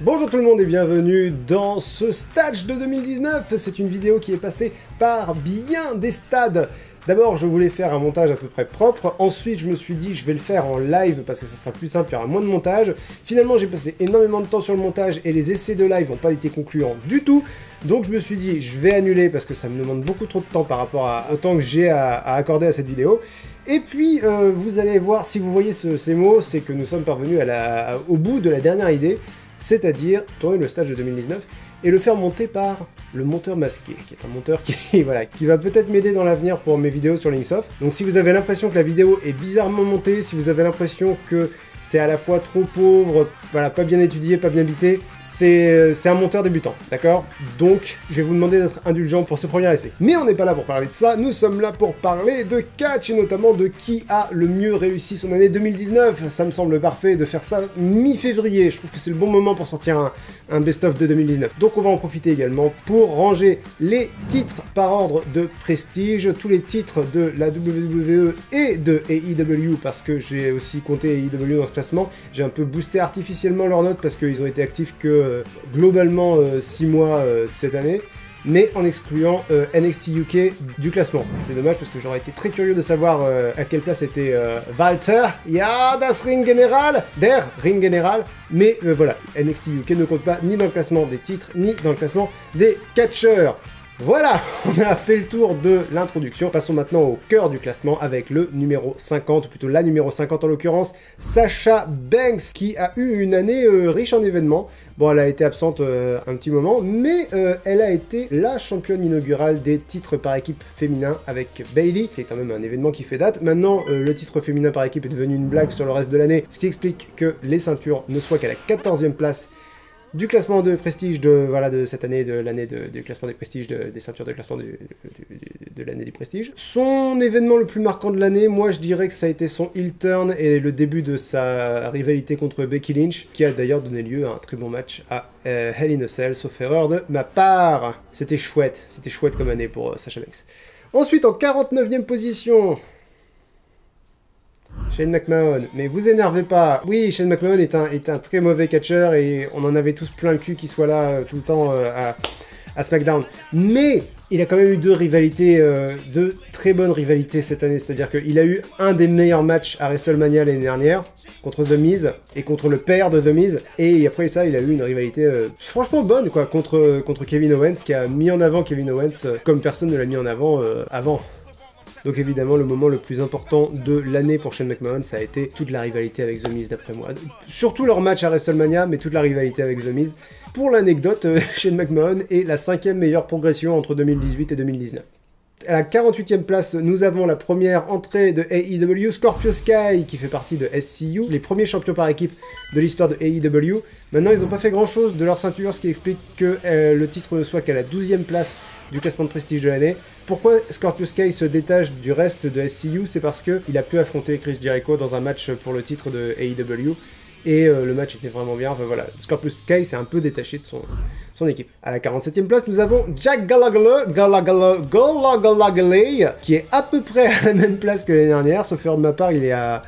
Bonjour tout le monde et bienvenue dans ce stage de 2019. C'est une vidéo qui est passée par bien des stades. D'abord, je voulais faire un montage à peu près propre. Ensuite, je me suis dit, je vais le faire en live parce que ça sera plus simple, il y aura moins de montage. Finalement, j'ai passé énormément de temps sur le montage et les essais de live n'ont pas été concluants du tout. Donc, je me suis dit, je vais annuler parce que ça me demande beaucoup trop de temps par rapport à, au temps que j'ai à, accorder à cette vidéo. Et puis, euh, vous allez voir, si vous voyez ces mots, c'est que nous sommes parvenus au bout de la dernière idée c'est-à-dire tourner le stage de 2019 et le faire monter par le monteur masqué, qui est un monteur qui, va peut-être m'aider dans l'avenir pour mes vidéos sur Linksoft. Donc si vous avez l'impression que la vidéo est bizarrement montée, si vous avez l'impression que c'est à la fois trop pauvre, voilà, pas bien étudié, pas bien bité. C'est un monteur débutant, d'accord? Donc, je vais vous demander d'être indulgent pour ce premier essai. Mais on n'est pas là pour parler de ça, nous sommes là pour parler de catch et notamment de qui a le mieux réussi son année 2019. Ça me semble parfait de faire ça mi-février. Je trouve que c'est le bon moment pour sortir un, un best-of de 2019. Donc, on va en profiter également pour ranger les titres par ordre de prestige, tous les titres de la WWE et de AEW, parce que j'ai aussi compté AEW dans ce j'ai un peu boosté artificiellement leurs notes parce qu'ils ont été actifs que euh, globalement 6 euh, mois euh, cette année mais en excluant NXT UK du classement. C'est dommage parce que j'aurais été très curieux de savoir à quelle place était Walter. Ja, das Ring General, der Ring General. Mais voilà, NXT UK ne compte pas ni dans le classement des titres, ni dans le classement des catcheurs. Voilà, on a fait le tour de l'introduction. Passons maintenant au cœur du classement avec le numéro 50, ou plutôt la numéro 50 en l'occurrence, Sacha Banks, qui a eu une année euh, riche en événements. Bon, elle a été absente euh, un petit moment, mais euh, elle a été la championne inaugurale des titres par équipe féminin avec Bailey, qui est quand même un événement qui fait date. Maintenant, le titre féminin par équipe est devenu une blague sur le reste de l'année, ce qui explique que les ceintures ne soient qu'à la 14e place du classement de prestige de, voilà, de cette année, de l'année du classement des prestiges, des ceintures de classement de l'année des prestiges. Son événement le plus marquant de l'année, moi je dirais que ça a été son heel turn et le début de sa rivalité contre Becky Lynch, qui a d'ailleurs donné lieu à un très bon match à euh, Hell in a Cell, sauf erreur de ma part. C'était chouette, c'était chouette comme année pour euh, Sasha Banks. Ensuite, en 49e position, Shane McMahon, mais vous énervez pas. Oui, Shane McMahon est un, très mauvais catcheur et on en avait tous plein le cul qu'il soit là euh, tout le temps euh, à, à, SmackDown. Mais il a quand même eu deux rivalités, euh, deux très bonnes rivalités cette année. C'est-à-dire qu'il a eu un des meilleurs matchs à WrestleMania l'année dernière contre The Miz et contre le père de The Miz. Et après ça, il a eu une rivalité franchement bonne quoi contre Kevin Owens qui a mis en avant Kevin Owens comme personne ne l'a mis en avant avant. Donc évidemment, le moment le plus important de l'année pour Shane McMahon, ça a été toute la rivalité avec The Miz d'après moi. Surtout leur match à WrestleMania, mais toute la rivalité avec The Miz. Pour l'anecdote, euh, Shane McMahon est la cinquième meilleure progression entre 2018 et 2019. À la 48e place, nous avons la première entrée de AEW, Scorpio Sky, qui fait partie de SCU, les premiers champions par équipe de l'histoire de AEW. Maintenant, ils n'ont pas fait grand-chose de leur ceinture, ce qui explique que euh, le titre ne soit qu'à la 12e place du classement de prestige de l'année. Pourquoi Scorpio Sky se détache du reste de SCU C'est parce qu'il a pu affronter Chris Jericho dans un match pour le titre de AEW et euh, le match était vraiment bien. Enfin voilà, Scorpio Sky s'est un peu détaché de son, équipe. À la 47e place, nous avons Jack Gallagher, qui est à peu près à la même place que l'année dernière, sauf que de ma part, il est à...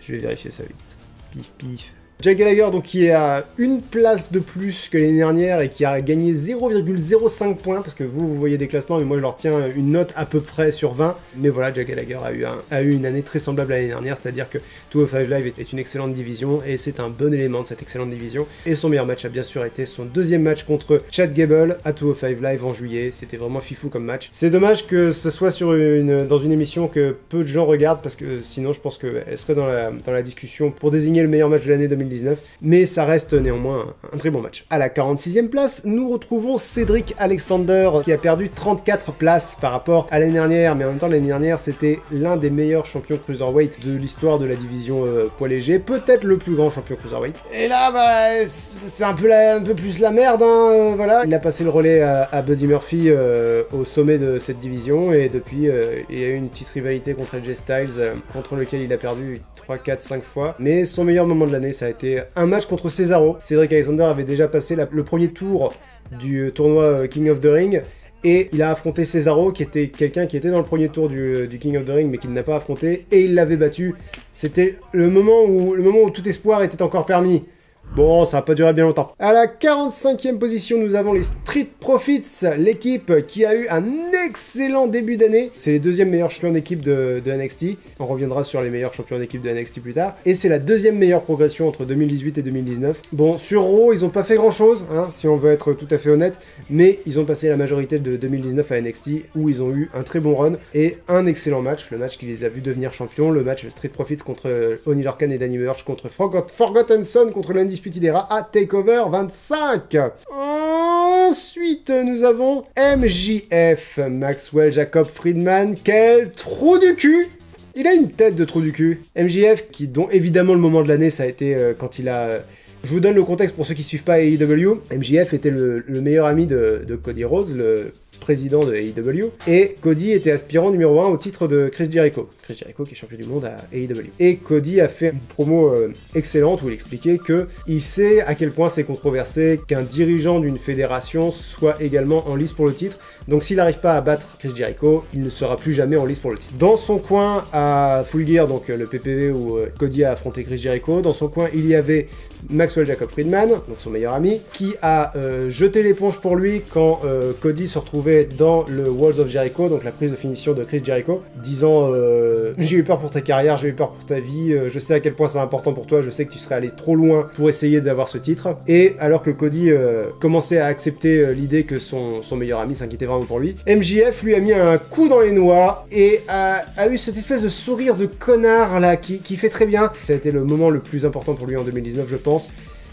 Je vais vérifier ça vite. Pif pif. Jack Gallagher, donc, qui est à une place de plus que l'année dernière et qui a gagné 0,05 points, parce que vous, vous voyez des classements, mais moi je leur tiens une note à peu près sur 20. Mais voilà, Jack Gallagher a eu, a eu une année très semblable à l'année dernière, c'est-à-dire que 205 Live est une excellente division et c'est un bon élément de cette excellente division. Et son meilleur match a bien sûr été son deuxième match contre Chad Gable à 205 Live en juillet. C'était vraiment fifou comme match. C'est dommage que ce soit sur une, dans une émission que peu de gens regardent, parce que sinon je pense qu'elle serait dans la, dans la discussion pour désigner le meilleur match de l'année 2019 mais ça reste néanmoins un très bon match. À la 46e place, nous retrouvons Cédric Alexander qui a perdu 34 places par rapport à l'année dernière, mais en même temps l'année dernière c'était l'un des meilleurs champions cruiserweight de l'histoire de la division euh, poids léger, peut-être le plus grand champion cruiserweight. Et là, bah, c'est un peu, un peu plus la merde, hein, euh, voilà. Il a passé le relais à, Buddy Murphy euh, au sommet de cette division, et depuis, il y a eu une petite rivalité contre LJ Styles, contre lequel il a perdu 3, 4, 5 fois. Mais son meilleur moment de l'année, ça a été un match contre Cesaro. Cédric Alexander avait déjà passé le premier tour du tournoi euh, King of the Ring. Et il a affronté Cesaro, qui était quelqu'un qui était dans le premier tour du, King of the Ring, mais qu'il n'a pas affronté, et il l'avait battu. C'était le moment le moment où tout espoir était encore permis. Bon, ça va pas durer bien longtemps. À la 45e position, nous avons les Street Profits, l'équipe qui a eu un excellent début d'année. C'est les deuxièmes meilleurs champions d'équipe de, NXT. On reviendra sur les meilleurs champions d'équipe de NXT plus tard. Et c'est la deuxième meilleure progression entre 2018 et 2019. Bon, sur Raw, ils ont pas fait grand chose, hein, si on veut être tout à fait honnête, mais ils ont passé la majorité de 2019 à NXT où ils ont eu un très bon run et un excellent match, le match qui les a vus devenir champions, le match Street Profits contre Oni Lorcan et Danny Burch contre Forgotten Son contre l'Undisputed Era à Takeover 25. Ensuite, nous avons MJF, Maxwell Jacob Friedman. Quel trou du cul il a une tête de trou du cul. MJF, qui, dont évidemment le moment de l'année, ça a été euh, quand il a... je vous donne le contexte pour ceux qui suivent pas AEW. MJF était le, meilleur ami de, de Cody Rhodes, le président de AEW, et Cody était aspirant numéro 1 au titre de Chris Jericho. Chris Jericho qui est champion du monde à AEW. Et Cody a fait une promo euh, excellente où il expliquait que il sait à quel point c'est controversé qu'un dirigeant d'une fédération soit également en lice pour le titre. Donc s'il n'arrive pas à battre Chris Jericho, il ne sera plus jamais en lice pour le titre. Dans son coin à Full Gear, donc euh, le PPV où euh, Cody a affronté Chris Jericho, dans son coin il y avait Maxwell Jacob Friedman, donc son meilleur ami, qui a jeté l'éponge pour lui quand Cody se dans le Walls of Jericho, donc la prise de finition de Chris Jericho, disant euh, J'ai eu peur pour ta carrière, j'ai eu peur pour ta vie, euh, je sais à quel point c'est important pour toi, je sais que tu serais allé trop loin pour essayer d'avoir ce titre. Et alors que Cody euh, commençait à accepter l'idée que son, son, meilleur ami s'inquiétait vraiment pour lui, MJF lui a mis un coup dans les noix et a, a eu cette espèce de sourire de connard là qui, qui fait très bien. Ça a été le moment le plus important pour lui en 2019, je pense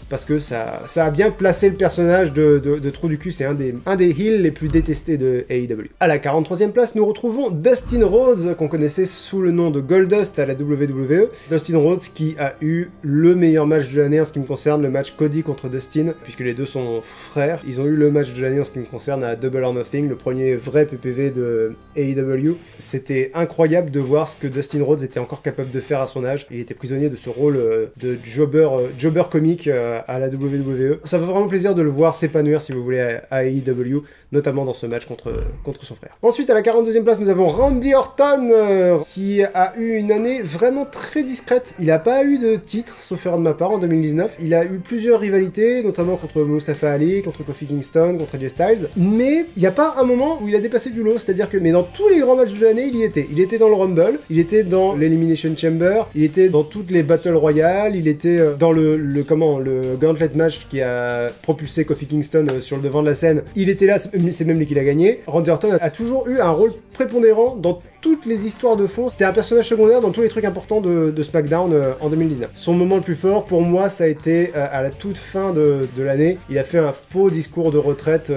parce que ça, ça a bien placé le personnage de, de, Trou du cul, c'est un des, un des heals les plus détestés de AEW. À la 43e place, nous retrouvons Dustin Rhodes, qu'on connaissait sous le nom de Goldust à la WWE. Dustin Rhodes qui a eu le meilleur match de l'année en ce qui me concerne, le match Cody contre Dustin, puisque les deux sont frères. Ils ont eu le match de l'année en ce qui me concerne à Double or Nothing, le premier vrai PPV de AEW. C'était incroyable de voir ce que Dustin Rhodes était encore capable de faire à son âge. Il était prisonnier de ce rôle euh, de jobber, euh, jobber comique euh, à la WWE. Ça fait vraiment plaisir de le voir s'épanouir, si vous voulez, à AEW, notamment dans ce match contre, contre son frère. Ensuite, à la 42e place, nous avons Randy Orton, euh, qui a eu une année vraiment très discrète. Il n'a pas eu de titre, sauf erreur de ma part, en 2019. Il a eu plusieurs rivalités, notamment contre Mustafa Ali, contre Kofi Kingston, contre AJ Styles. Mais il n'y a pas un moment où il a dépassé du lot, c'est-à-dire que, mais dans tous les grands matchs de l'année, il y était. Il était dans le Rumble, il était dans l'Elimination Chamber, il était dans toutes les Battle Royale, il était euh, dans le, le comment, le Gauntlet match qui a propulsé Kofi Kingston euh, sur le devant de la scène, il était là, c'est même lui qui l'a gagné. Randy Orton a toujours eu un rôle prépondérant dans toutes les histoires de fond. C'était un personnage secondaire dans tous les trucs importants de, SmackDown euh, en 2019. Son moment le plus fort, pour moi, ça a été euh, à la toute fin de, l'année. Il a fait un faux discours de retraite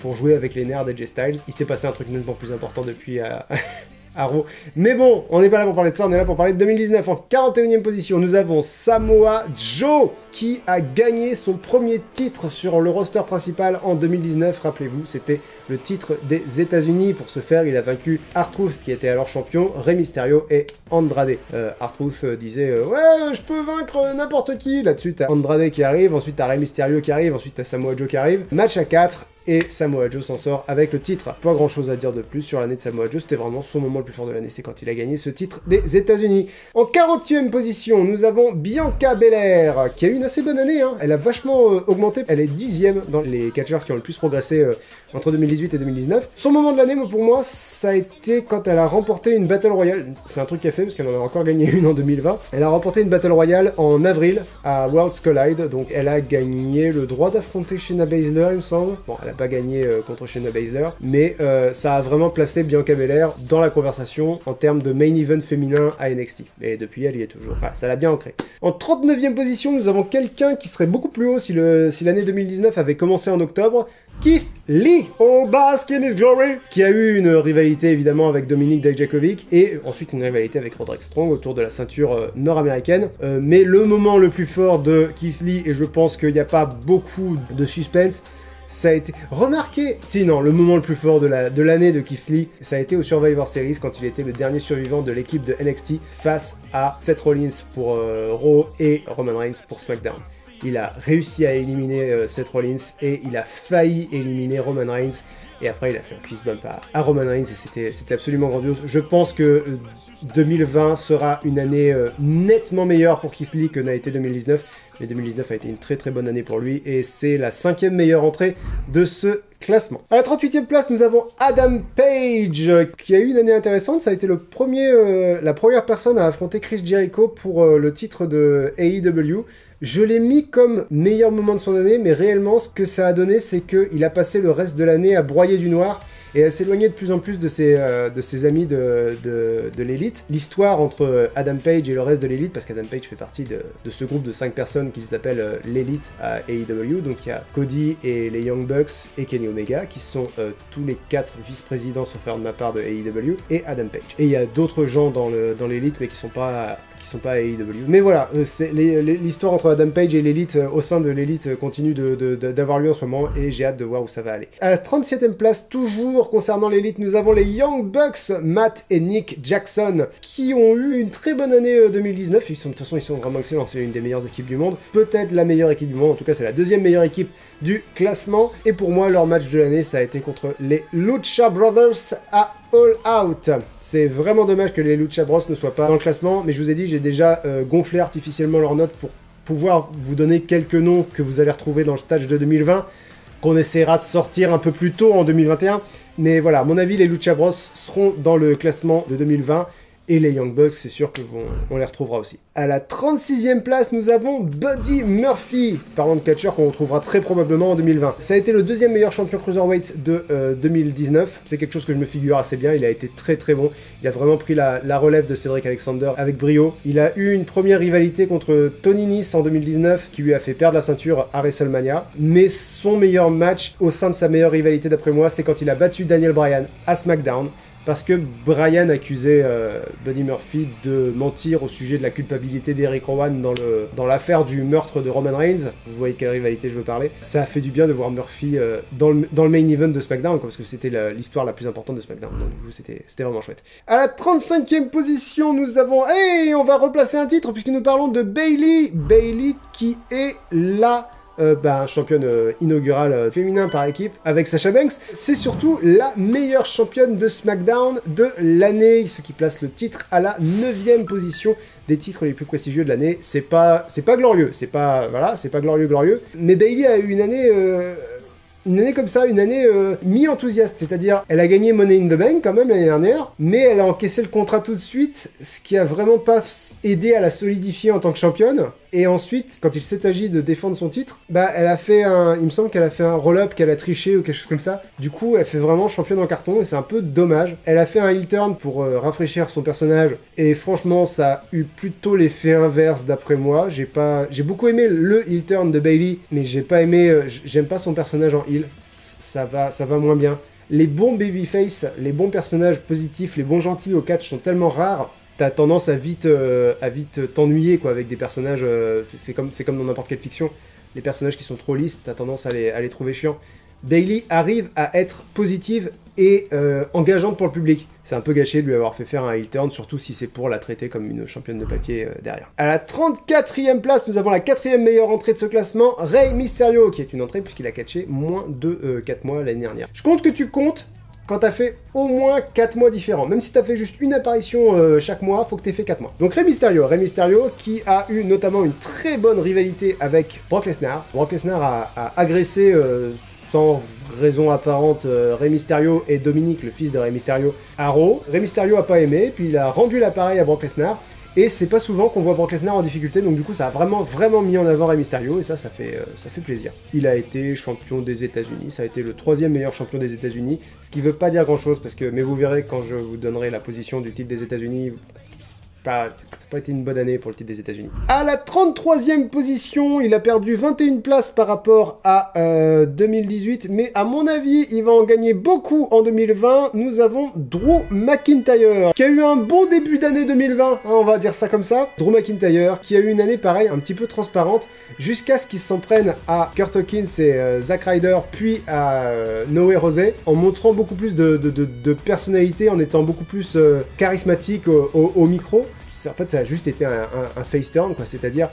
pour jouer avec les nerfs d'AJ Styles. Il s'est passé un truc nettement plus important depuis Mais bon, on n'est pas là pour parler de ça, on est là pour parler de 2019. En 41e position, nous avons Samoa Joe qui a gagné son premier titre sur le roster principal en 2019. Rappelez-vous, c'était le titre des États-Unis. Pour ce faire, il a vaincu Artruth qui était alors champion, Rey Mysterio et Andrade. Euh, Artruth euh, disait euh, Ouais, je peux vaincre n'importe qui. Là-dessus, t'as Andrade qui arrive, ensuite t'as Rey Mysterio qui arrive, ensuite t'as Samoa Joe qui arrive. Match à 4 et Samoa Joe s'en sort avec le titre. Pas grand chose à dire de plus sur l'année de Samoa Joe, c'était vraiment son moment le plus fort de l'année, c'est quand il a gagné ce titre des États-Unis. En 40e position, nous avons Bianca Belair qui a eu une assez bonne année, hein. elle a vachement euh, augmenté, elle est dixième dans les catcheurs qui ont le plus progressé euh, entre 2018 et 2019. Son moment de l'année, pour moi, ça a été quand elle a remporté une Battle Royale, c'est un truc qu'elle fait parce qu'elle en a encore gagné une en 2020, elle a remporté une Battle Royale en avril à Worlds Collide, donc elle a gagné le droit d'affronter Shayna Baszler, il me semble. Pas gagné euh, contre Shayna Baszler, mais euh, ça a vraiment placé Bianca Belair dans la conversation en termes de main event féminin à NXT. Et depuis, elle y est toujours. Voilà, ça l'a bien ancré. En 39e position, nous avons quelqu'un qui serait beaucoup plus haut si l'année si 2019 avait commencé en octobre. Keith Lee, oh bask in his glory, qui a eu une rivalité évidemment avec Dominique Dijakovic et ensuite une rivalité avec Roderick Strong autour de la ceinture euh, nord-américaine. mais le moment le plus fort de Keith Lee, et je pense qu'il n'y a pas beaucoup de suspense, ça a été remarqué. Sinon, le moment le plus fort de l'année de, de Keith Lee, ça a été au Survivor Series quand il était le dernier survivant de l'équipe de NXT face à Seth Rollins pour euh, Raw et Roman Reigns pour SmackDown. Il a réussi à éliminer euh, Seth Rollins et il a failli éliminer Roman Reigns. Et après, il a fait un fist bump à, Roman Reigns et c'était absolument grandiose. Je pense que 2020 sera une année nettement meilleure pour Keith que n'a été 2019. Mais 2019 a été une très très bonne année pour lui et c'est la cinquième meilleure entrée de ce classement. À la 38e place, nous avons Adam Page qui a eu une année intéressante. Ça a été euh, la première personne à affronter Chris Jericho pour euh, le titre de AEW. Je l'ai mis comme meilleur moment de son année, mais réellement, ce que ça a donné, c'est qu'il a passé le reste de l'année à broyer du noir et à s'éloigner de plus en plus de ses, euh, amis de, l'élite. L'histoire entre Adam Page et le reste de l'élite, parce qu'Adam Page fait partie de, ce groupe de 5 personnes qu'ils appellent euh, l'élite à AEW, donc il y a Cody et les Young Bucks et Kenny Omega, qui sont euh, tous les 4 vice-présidents, sauf faire de ma part, de AEW, et Adam Page. Et il y a d'autres gens dans l'élite, mais qui sont pas sont pas à AEW. Mais voilà, c'est l'histoire entre Adam Page et l'élite au sein de l'élite continue d'avoir lieu en ce moment et j'ai hâte de voir où ça va aller. À la 37e place, toujours concernant l'élite, nous avons les Young Bucks, Matt et Nick Jackson, qui ont eu une très bonne année 2019. Euh, ils sont, de toute façon, ils sont vraiment excellents. C'est une des meilleures équipes du monde. Peut-être la meilleure équipe du monde. En tout cas, c'est la deuxième meilleure équipe du classement. Et pour moi, leur match de l'année, ça a été contre les Lucha Brothers à All Out. C'est vraiment dommage que les Lucha Bros ne soient pas dans le classement, mais je vous ai dit, j'ai déjà euh, gonflé artificiellement leurs notes pour pouvoir vous donner quelques noms que vous allez retrouver dans le stage de 2020 qu'on essaiera de sortir un peu plus tôt en 2021. Mais voilà, à mon avis, les Lucha Bros seront dans le classement de 2020 et les Young Bucks, c'est sûr qu'on les retrouvera aussi. À la 36e place, nous avons Buddy Murphy, parlant de catcher qu'on retrouvera très probablement en 2020. Ça a été le deuxième meilleur champion cruiserweight de 2019. Euh, c'est quelque chose que je me figure assez bien. Il a été très très bon. Il a vraiment pris la, relève de Cédric Alexander avec brio. Il a eu une première rivalité contre Tony Nice en 2019 qui lui a fait perdre la ceinture à WrestleMania. Mais son meilleur match au sein de sa meilleure rivalité d'après moi, c'est quand il a battu Daniel Bryan à SmackDown parce que Brian accusait euh, Buddy Murphy de mentir au sujet de la culpabilité d'Eric Rowan dans, le, dans l'affaire du meurtre de Roman Reigns. Vous voyez quelle rivalité je veux parler. Ça a fait du bien de voir Murphy euh, dans, le, dans, le, main event de SmackDown, parce que c'était l'histoire la plus importante de SmackDown. Donc du coup, c'était, c'était vraiment chouette. À la 35e position, nous avons... Hey, on va replacer un titre, puisque nous parlons de Bailey. Bailey qui est là euh, bah, championne euh, inaugurale euh, féminin par équipe avec Sasha Banks. C'est surtout la meilleure championne de SmackDown de l'année, ce qui place le titre à la 9 position des titres les plus prestigieux de l'année. C'est pas, pas glorieux, c'est pas, pas glorieux, glorieux. Mais Bailey a eu une année année comme ça, une année mi-enthousiaste, c'est-à-dire elle a gagné Money in the Bank quand même l'année dernière, mais elle a encaissé le contrat tout de suite, ce qui a vraiment pas aidé à la solidifier en tant que championne. Et ensuite, quand il s'est agi de défendre son titre, bah elle a fait un, il me semble qu'elle a fait un roll-up, qu'elle a triché ou quelque chose comme ça. Du coup, elle fait vraiment championne en carton et c'est un peu dommage. Elle a fait un heel turn pour euh, rafraîchir son personnage et franchement, ça a eu plutôt l'effet inverse d'après moi. J'ai pas, j'ai beaucoup aimé le heel turn de Bailey, mais j'ai pas aimé, euh, j'aime pas son personnage en heel. Ça va, ça va moins bien. Les bons babyface, les bons personnages positifs, les bons gentils au catch sont tellement rares t'as tendance à vite, euh, t'ennuyer avec des personnages. Euh, c'est comme, c'est comme dans n'importe quelle fiction. Les personnages qui sont trop lisses, t'as tendance à les, à les trouver chiants. Bailey arrive à être positive et euh, engageante pour le public. C'est un peu gâché de lui avoir fait faire un heel turn, surtout si c'est pour la traiter comme une championne de papier derrière. À la 34e place, nous avons la quatrième meilleure entrée de ce classement, Rey Mysterio, qui est une entrée puisqu'il a catché moins de 4 mois l'année dernière. Je compte que tu comptes quand t'as fait au moins 4 mois différents. Même si t'as fait juste une apparition euh, chaque mois, faut que t'aies fait 4 mois. Donc Rey Mysterio, Rey Mysterio qui a eu notamment une très bonne rivalité avec Brock Lesnar. Brock Lesnar a, agressé euh, sans raison apparente euh, Rey Mysterio et Dominique, le fils de Rey Mysterio, à Raw. Rey Mysterio a pas aimé, puis il a rendu l'appareil à Brock Lesnar. Et c'est pas souvent qu'on voit Brock Lesnar en difficulté, donc du coup ça a vraiment vraiment mis en avant Rey Mysterio et ça ça fait euh, ça fait plaisir. Il a été champion des États-Unis, ça a été le troisième meilleur champion des États-Unis, ce qui veut pas dire grand chose parce que mais vous verrez quand je vous donnerai la position du titre des États-Unis, pas, pas été une bonne année pour le titre des États-Unis. À la 33e position, il a perdu 21 places par rapport à 2018, euh, mais à mon avis, il va en gagner beaucoup en 2020. Nous avons Drew McIntyre, qui a eu un bon début d'année 2020, hein, on va dire ça comme ça. Drew McIntyre, qui a eu une année pareille, un petit peu transparente, jusqu'à ce qu'il s'en prenne à Kurt Hawkins et euh, Zack Ryder, puis à euh, Noé Rosé, en montrant beaucoup plus de, personnalité, en étant beaucoup plus charismatique au micro en fait, ça a juste été un, face turn, quoi. C'est-à-dire,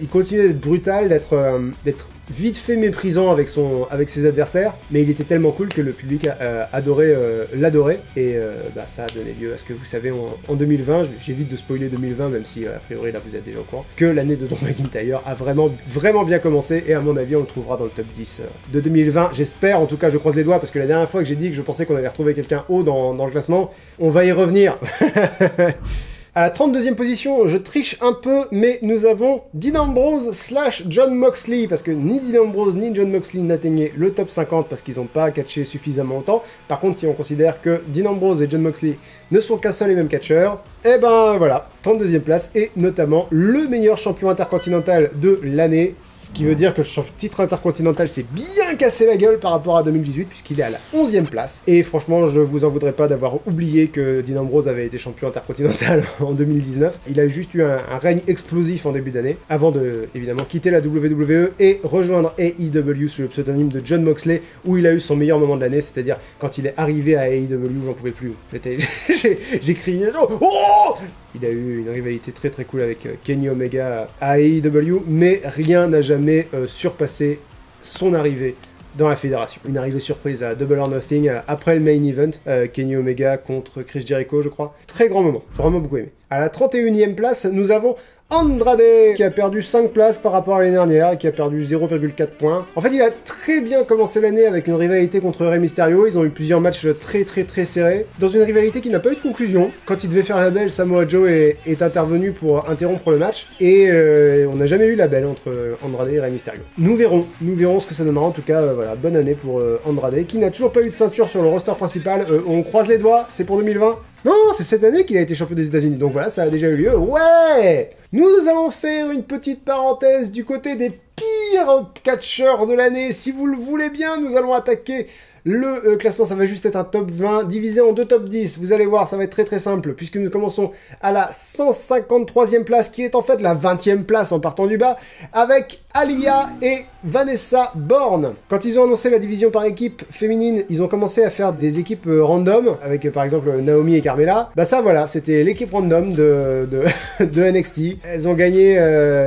il continue d'être brutal, d'être d'être vite fait méprisant avec, son, avec ses adversaires, mais il était tellement cool que le public adoré, l'adorait, et bah, ça a donné lieu à ce que vous savez en, 2020, j'évite de spoiler 2020, même si a priori là vous êtes déjà au courant, que l'année de Don McIntyre a vraiment, vraiment bien commencé, et à mon avis on le trouvera dans le top 10 de 2020, j'espère, en tout cas je croise les doigts, parce que la dernière fois que j'ai dit que je pensais qu'on allait retrouver quelqu'un haut dans le classement, on va y revenir. À la 32e position, je triche un peu, mais nous avons Dean Ambrose slash John Moxley, parce que ni Dean Ambrose ni John Moxley n'atteignaient le top 50 parce qu'ils n'ont pas catché suffisamment longtemps. Par contre, si on considère que Dean Ambrose et John Moxley ne sont qu'un seul et même catcheurs, eh ben voilà, 32e place, et notamment le meilleur champion intercontinental de l'année, ce qui veut dire que le titre intercontinental s'est bien cassé la gueule par rapport à 2018, puisqu'il est à la 11e place. Et franchement, je vous en voudrais pas d'avoir oublié que Dean Ambrose avait été champion intercontinental en 2019. Il a juste eu un, règne explosif en début d'année, avant de, évidemment, quitter la WWE et rejoindre AEW sous le pseudonyme de John Moxley, où il a eu son meilleur moment de l'année, c'est-à-dire quand il est arrivé à AEW, j'en pouvais plus. J'ai crié, oh il a eu une rivalité très très cool avec euh, Kenny Omega à AEW, mais rien n'a jamais euh, surpassé son arrivée dans la fédération. Une arrivée surprise à Double or Nothing euh, après le main event, Kenny Omega contre Chris Jericho, je crois. Très grand moment, vraiment beaucoup aimé. À la 31e place, nous avons Andrade, qui a perdu 5 places par rapport à l'année dernière, qui a perdu 0,4 points. En fait, il a très bien commencé l'année avec une rivalité contre Rey Mysterio. Ils ont eu plusieurs matchs très très très serrés. Dans une rivalité qui n'a pas eu de conclusion. Quand il devait faire la belle, Samoa Joe est, intervenu pour interrompre le match. Et euh, on n'a jamais eu la belle entre Andrade et Rey Mysterio. Nous verrons, nous verrons ce que ça donnera. En tout cas, euh, voilà, bonne année pour euh, Andrade, qui n'a toujours pas eu de ceinture sur le roster principal. on croise les doigts, c'est pour 2020. Non, c'est cette année qu'il a été champion des États-Unis. Donc voilà, ça a déjà eu lieu. Ouais Nous allons faire une petite parenthèse du côté des pires catcheurs de l'année. Si vous le voulez bien, nous allons attaquer le euh, classement, ça va juste être un top 20 divisé en deux top 10. Vous allez voir, ça va être très très simple puisque nous commençons à la 153e place qui est en fait la 20e place en partant du bas avec Alia et Vanessa Born. Quand ils ont annoncé la division par équipe féminine, ils ont commencé à faire des équipes euh, random avec euh, par exemple Naomi et Carmela. Bah ça voilà, c'était l'équipe random de, NXT. Elles ont gagné,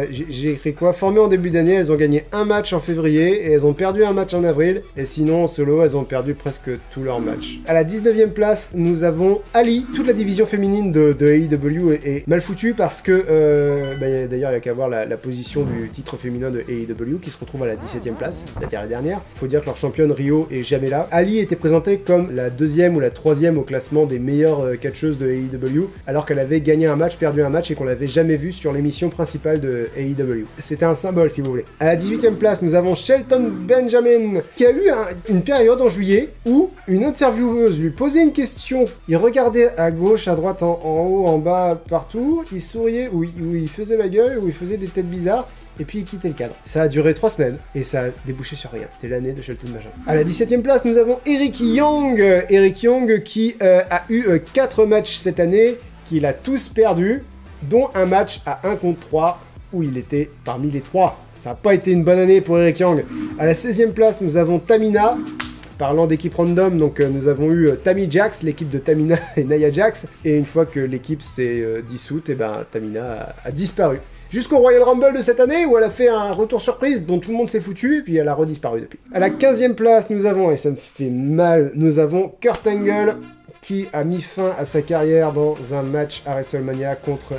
j'ai écrit quoi? Formées en début d'année, elles ont gagné un match en février et elles ont perdu un match en avril. Et sinon, en solo, elles ont perdu presque tous leurs matchs. À la 19e place, nous avons Ali. Toute la division féminine de, de AEW est, mal foutue parce que, euh, bah, d'ailleurs, il n'y a qu'à voir la, position du titre féminin de AEW qui se retrouve à la 17e place, c'est-à-dire la dernière. Il faut dire que leur championne Rio est jamais là. Ali était présentée comme la deuxième ou la troisième au classement des meilleures euh, catcheuses de AEW, alors qu'elle avait gagné un match, perdu un match et qu'on l'avait jamais vu sur l'émission principale de AEW. C'était un symbole, si vous voulez. À la 18e place, nous avons Shelton Benjamin, qui a eu une période en juillet où une intervieweuse lui posait une question. Il regardait à gauche, à droite, en, haut, en bas, partout. Il souriait, ou il, faisait la gueule, ou il faisait des têtes bizarres et puis il quittait le cadre. Ça a duré trois semaines et ça a débouché sur rien. C'était l'année de Shelton Benjamin. À la 17ème place, nous avons Eric Young. Eric Young qui euh, a eu 4 euh, matchs cette année, qu'il a tous perdus, dont un match à 1 contre 3 où il était parmi les trois. Ça n'a pas été une bonne année pour Eric Young. À la 16e place, nous avons Tamina. Parlant d'équipe random, donc euh, nous avons eu euh, Tammy Jax, l'équipe de Tamina et Naya Jax, et une fois que l'équipe s'est dissoute, et eh ben Tamina a, disparu. Jusqu'au Royal Rumble de cette année où elle a fait un retour surprise dont tout le monde s'est foutu puis elle a redisparu depuis. À la 15e place, nous avons, et ça me fait mal, nous avons Kurt Angle qui a mis fin à sa carrière dans un match à WrestleMania contre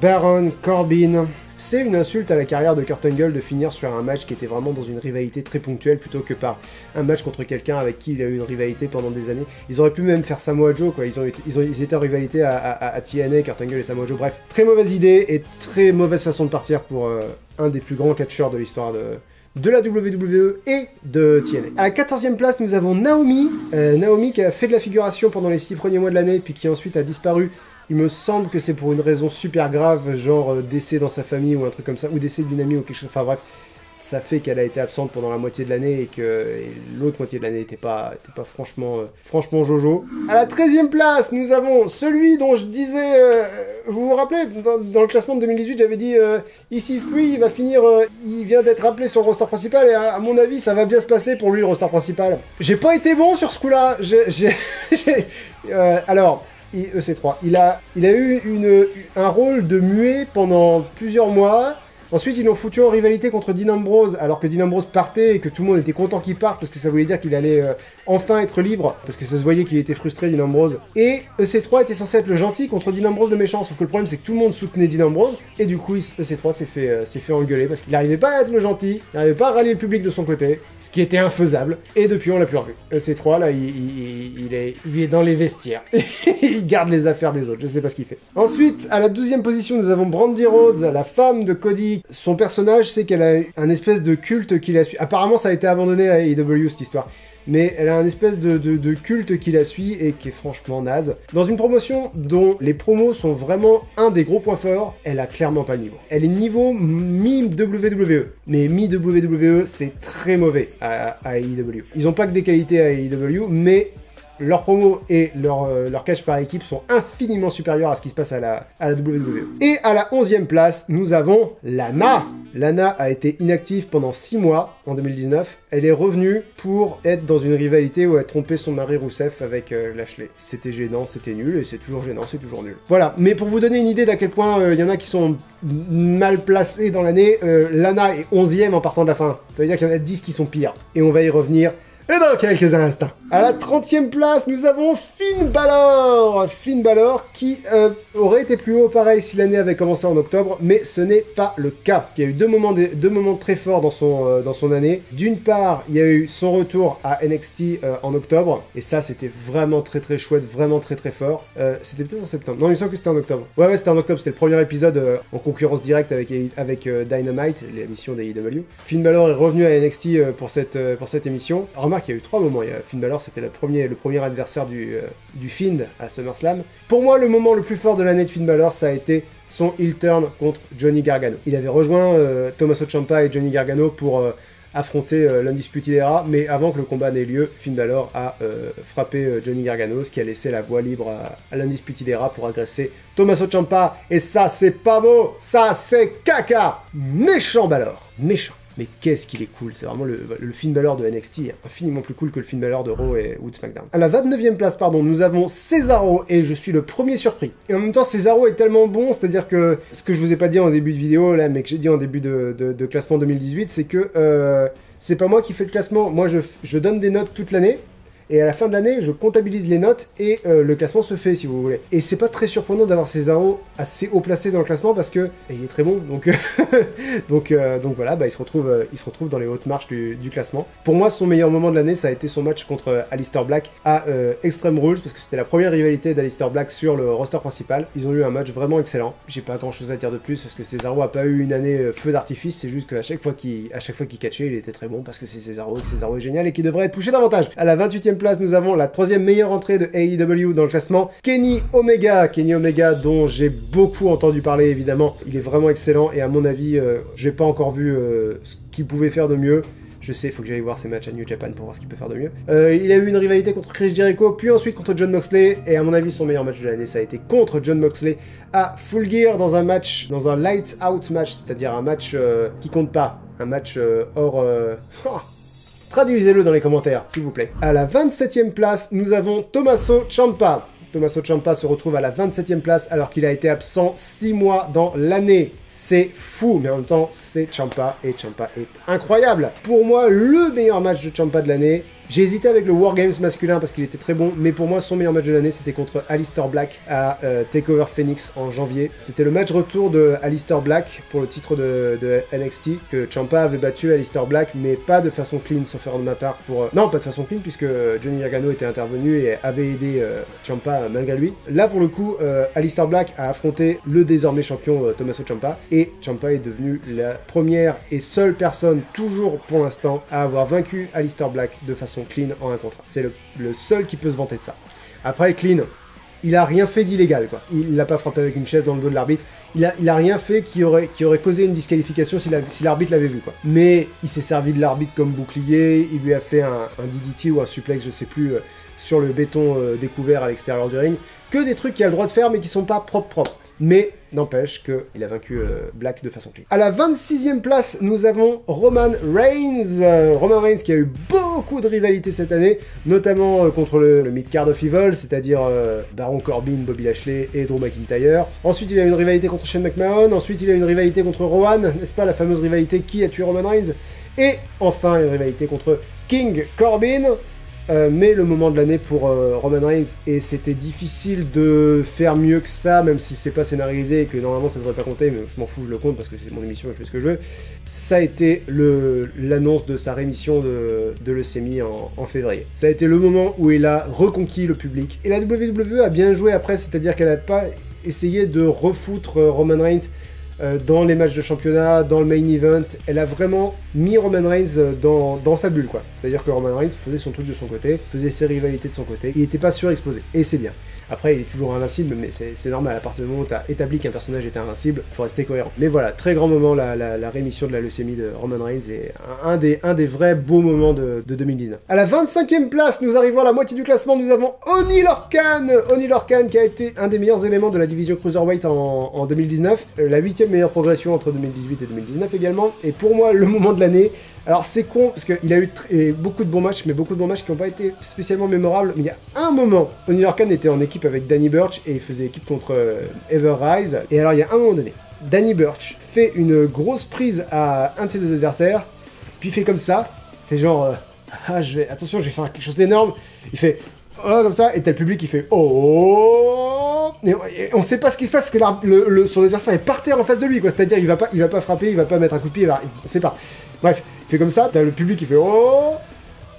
Baron Corbin. C'est une insulte à la carrière de Kurt Angle de finir sur un match qui était vraiment dans une rivalité très ponctuelle plutôt que par un match contre quelqu'un avec qui il a eu une rivalité pendant des années. Ils auraient pu même faire Samoa Joe, quoi. Ils, étaient en rivalité à, TNA, Kurt Angle et Samoa Joe. Bref, très mauvaise idée et très mauvaise façon de partir pour euh, un des plus grands catcheurs de l'histoire de, la WWE et de TNA. À la 14e place, nous avons Naomi. Euh, Naomi qui a fait de la figuration pendant les 6 premiers mois de l'année, puis qui ensuite a disparu il me semble que c'est pour une raison super grave, genre euh, décès dans sa famille ou un truc comme ça, ou décès d'une amie ou quelque chose. Enfin bref, ça fait qu'elle a été absente pendant la moitié de l'année et que l'autre moitié de l'année n'était pas, pas franchement, euh, franchement jojo. À la 13e place, nous avons celui dont je disais, euh, vous vous rappelez, dans, le classement de 2018, j'avais dit ici Free, il va finir, il vient d'être appelé sur le roster principal et à, mon avis, ça va bien se passer pour lui le roster principal. J'ai pas été bon sur ce coup-là. J'ai, alors. EC3. Il a, il a eu une, un rôle de muet pendant plusieurs mois. Ensuite, ils l'ont foutu en rivalité contre Dean Ambrose, alors que Dean Ambrose partait et que tout le monde était content qu'il parte parce que ça voulait dire qu'il allait euh, enfin être libre, parce que ça se voyait qu'il était frustré, Dean Ambrose. Et EC3 était censé être le gentil contre Dean Ambrose le méchant, sauf que le problème c'est que tout le monde soutenait Dean Ambrose, et du coup EC3 s'est fait, euh, s'est fait engueuler parce qu'il n'arrivait pas à être le gentil, il n'arrivait pas à rallier le public de son côté, ce qui était infaisable. Et depuis, on l'a plus revu. EC3 là, il, est, dans les vestiaires. il garde les affaires des autres, je sais pas ce qu'il fait. Ensuite, à la douzième position, nous avons Brandy Rhodes, la femme de Cody. Son personnage, c'est qu'elle a un espèce de culte qui la suit. Apparemment, ça a été abandonné à AEW cette histoire. Mais elle a un espèce de, culte qui la suit et qui est franchement naze. Dans une promotion dont les promos sont vraiment un des gros points forts, elle a clairement pas niveau. Elle est niveau mi-WWE. Mais mi-WWE, c'est très mauvais à, à AEW. Ils ont pas que des qualités à AEW, mais leurs promos et leur, euh, leur cash par équipe sont infiniment supérieurs à ce qui se passe à la, à la WWE. Et à la 11e place, nous avons Lana. Lana a été inactive pendant 6 mois en 2019. Elle est revenue pour être dans une rivalité où elle trompait son mari Rousseff avec euh, Lashley. C'était gênant, c'était nul, et c'est toujours gênant, c'est toujours nul. Voilà, mais pour vous donner une idée d'à quel point euh, il y en a qui sont mal placés dans l'année, euh, Lana est 11e en partant de la fin. Ça veut dire qu'il y en a 10 qui sont pires. Et on va y revenir et dans quelques instants. À la 30e place, nous avons Finn Balor. Finn Balor qui euh, aurait été plus haut pareil si l'année avait commencé en octobre, mais ce n'est pas le cas. Il y a eu deux moments, très forts dans son, euh, dans son année. D'une part, il y a eu son retour à NXT euh, en octobre, et ça c'était vraiment très très chouette, vraiment très très fort. C'était peut-être en septembre. Non, il me semble que c'était en octobre. Ouais, ouais, c'était en octobre. C'était le premier épisode en concurrence directe avec, Dynamite, l'émission d'AEW. Finn Balor est revenu à NXT pour, cette, pour cette émission. Remarque, il y a eu trois moments. Il y a Finn Balor, c'était le premier, adversaire du, euh, du Find à SummerSlam. Pour moi, le moment le plus fort de l'année de Finn Balor, ça a été son heel turn contre Johnny Gargano. Il avait rejoint euh, Tommaso et Johnny Gargano pour euh, affronter euh, l'Undisputed Era, mais avant que le combat n'ait lieu, Finn Balor a frappé Johnny Gargano, ce qui a laissé la voie libre à, à l'Undisputed Era pour agresser Tommaso Ciampa, et ça c'est pas beau, ça c'est caca Méchant Balor, méchant mais qu'est-ce qu'il est cool, c'est vraiment le, Finn Balor de NXT, infiniment plus cool que le Finn Balor de Raw et de SmackDown. À la 29e place, pardon, nous avons Cesaro, et je suis le premier surpris. Et en même temps, Cesaro est tellement bon, c'est-à-dire que ce que je vous ai pas dit en début de vidéo, là, mais que j'ai dit en début de, de- de classement 2018, c'est que euh, c'est pas moi qui fais le classement, moi je donne des notes toute l'année, et à la fin de l'année, je comptabilise les notes et euh, le classement se fait si vous voulez. Et c'est pas très surprenant d'avoir Cesaro assez haut placé dans le classement parce que il est très bon. Donc, donc, euh, donc voilà, bah, il, se retrouve, euh, il se retrouve dans les hautes marches du, classement. Pour moi, son meilleur moment de l'année, ça a été son match contre Alistair Black à Extreme Rules parce que c'était la première rivalité d'Alistair Black sur le roster principal. Ils ont eu un match vraiment excellent. J'ai pas grand chose à dire de plus parce que Cesaro a pas eu une année feu d'artifice. C'est juste qu'à chaque fois qu'il catchait, il était très bon parce que c'est Cesaro et Cesaro est génial et qu'il devrait être poussé davantage. À la 28e place, nous avons la troisième meilleure entrée de AEW dans le classement, Kenny Omega. Kenny Omega, dont j'ai beaucoup entendu parler évidemment. Il est vraiment excellent et à mon avis, euh, j'ai pas encore vu euh, ce qu'il pouvait faire de mieux. Je sais, il faut que j'aille voir ses matchs à New Japan pour voir ce qu'il peut faire de mieux. Euh, il a eu une rivalité contre Chris Jericho, puis ensuite contre John Moxley, et à mon avis, son meilleur match de l'année, ça a été contre John Moxley à Full Gear dans un match, dans un light out match, c'est-à-dire un match euh, qui compte pas, un match hors. Traduisez-le dans les commentaires, s'il vous plaît. À la 27e place, nous avons Tommaso Ciampa. Tommaso Ciampa se retrouve à la 27e place alors qu'il a été absent 6 mois dans l'année. C'est fou, mais en même temps, c'est Ciampa et Ciampa est incroyable. Pour moi, le meilleur match de Ciampa de l'année. J'ai hésité avec le Wargames masculin parce qu'il était très bon, mais pour moi, son meilleur match de l'année, c'était contre Alistair Black à euh, Takeover Phoenix en janvier. C'était le match retour de Alistair Black pour le titre de, NXT, que Ciampa avait battu Alistair Black, mais pas de façon clean, sauf erreur de ma part. Pour, euh, Non, pas de façon clean, puisque Johnny Gargano était intervenu et avait aidé euh, Ciampa malgré lui. Là, pour le coup, euh, Alistair Black a affronté le désormais champion euh, Tommaso Ciampa, et Ciampa est devenu la première et seule personne, toujours pour l'instant, à avoir vaincu Alistair Black de façon clean en un contrat. C'est le, seul qui peut se vanter de ça. Après, clean, il a rien fait d'illégal, quoi. Il l'a pas frappé avec une chaise dans le dos de l'arbitre. Il a, il a rien fait qui aurait, causé une disqualification si la- si l'arbitre l'avait vu. Mais il s'est servi de l'arbitre comme bouclier, il lui a fait un, un DDT ou un suplex, je sais plus, euh, sur le béton euh, découvert à l'extérieur du ring. Que des trucs qu'il a le droit de faire, mais qui sont pas propres propres. Mais n'empêche qu'il a vaincu euh, Black de façon clean. À la 26e place, nous avons Roman Reigns. Euh, Roman Reigns qui a eu beaucoup de rivalités cette année, notamment euh, contre le, le mid-card of Evil, c'est-à-dire Baron Corbin, Bobby Lashley et Drew McIntyre. Ensuite, il a eu une rivalité contre Shane McMahon. Ensuite, il a eu une rivalité contre Rowan, n'est-ce pas, la fameuse rivalité qui a tué Roman Reigns. Et enfin, une rivalité contre King Corbin. Euh, mais le moment de l'année pour euh, Roman Reigns, et c'était difficile de faire mieux que ça, même si c'est pas scénarisé et que normalement ça devrait pas compter, mais je m'en fous, je le compte parce que c'est mon émission et je fais ce que je veux. Ça a été l'annonce de sa rémission de, de leucémie en, en, février. Ça a été le moment où il a reconquis le public. Et la WWE a bien joué après, c'est-à-dire qu'elle a pas essayé de refoutre euh, Roman Reigns dans les matchs de championnat, dans le main event. Elle a vraiment mis Roman Reigns euh, dans, dans sa bulle, quoi. C'est-à-dire que Roman Reigns faisait son truc de son côté, faisait ses rivalités de son côté. Il n'était pas surexplosé. Et c'est bien. Après, il est toujours invincible, mais c'est normal. À partir du moment où tu as établi qu'un personnage était invincible, il faut rester cohérent. Mais voilà, très grand moment, la, rémission de la leucémie de Roman Reigns et un, des, un des vrais beaux moments de, 2019. À la 25e place, nous arrivons à la moitié du classement. Nous avons Oni Lorcan. Oni Lorcan qui a été un des meilleurs éléments de la division Cruiserweight en, en 2019. Euh, la huitième meilleure progression entre 2018 et 2019 également. Et pour moi, le moment de l'année, alors c'est con parce qu'il a eu beaucoup de bons matchs, mais beaucoup de bons matchs qui n'ont pas été spécialement mémorables. Mais il y a un moment, Lorcan était en équipe avec Danny Burch et il faisait équipe contre euh, Ever Rise. Et alors il y a un moment donné, Danny Burch fait une grosse prise à un de ses deux adversaires, puis il fait comme ça, fait genre euh, ah je vais attention je vais faire quelque chose d'énorme. Il fait oh comme ça et t'as le public qui fait oh et on sait pas ce qui se passe parce que son adversaire est par terre en face de lui. C'est-à-dire il va pas va pas frapper, il va pas mettre un coup de pied, il va, on sait pas. Bref, fait comme ça, t'as le public qui fait oh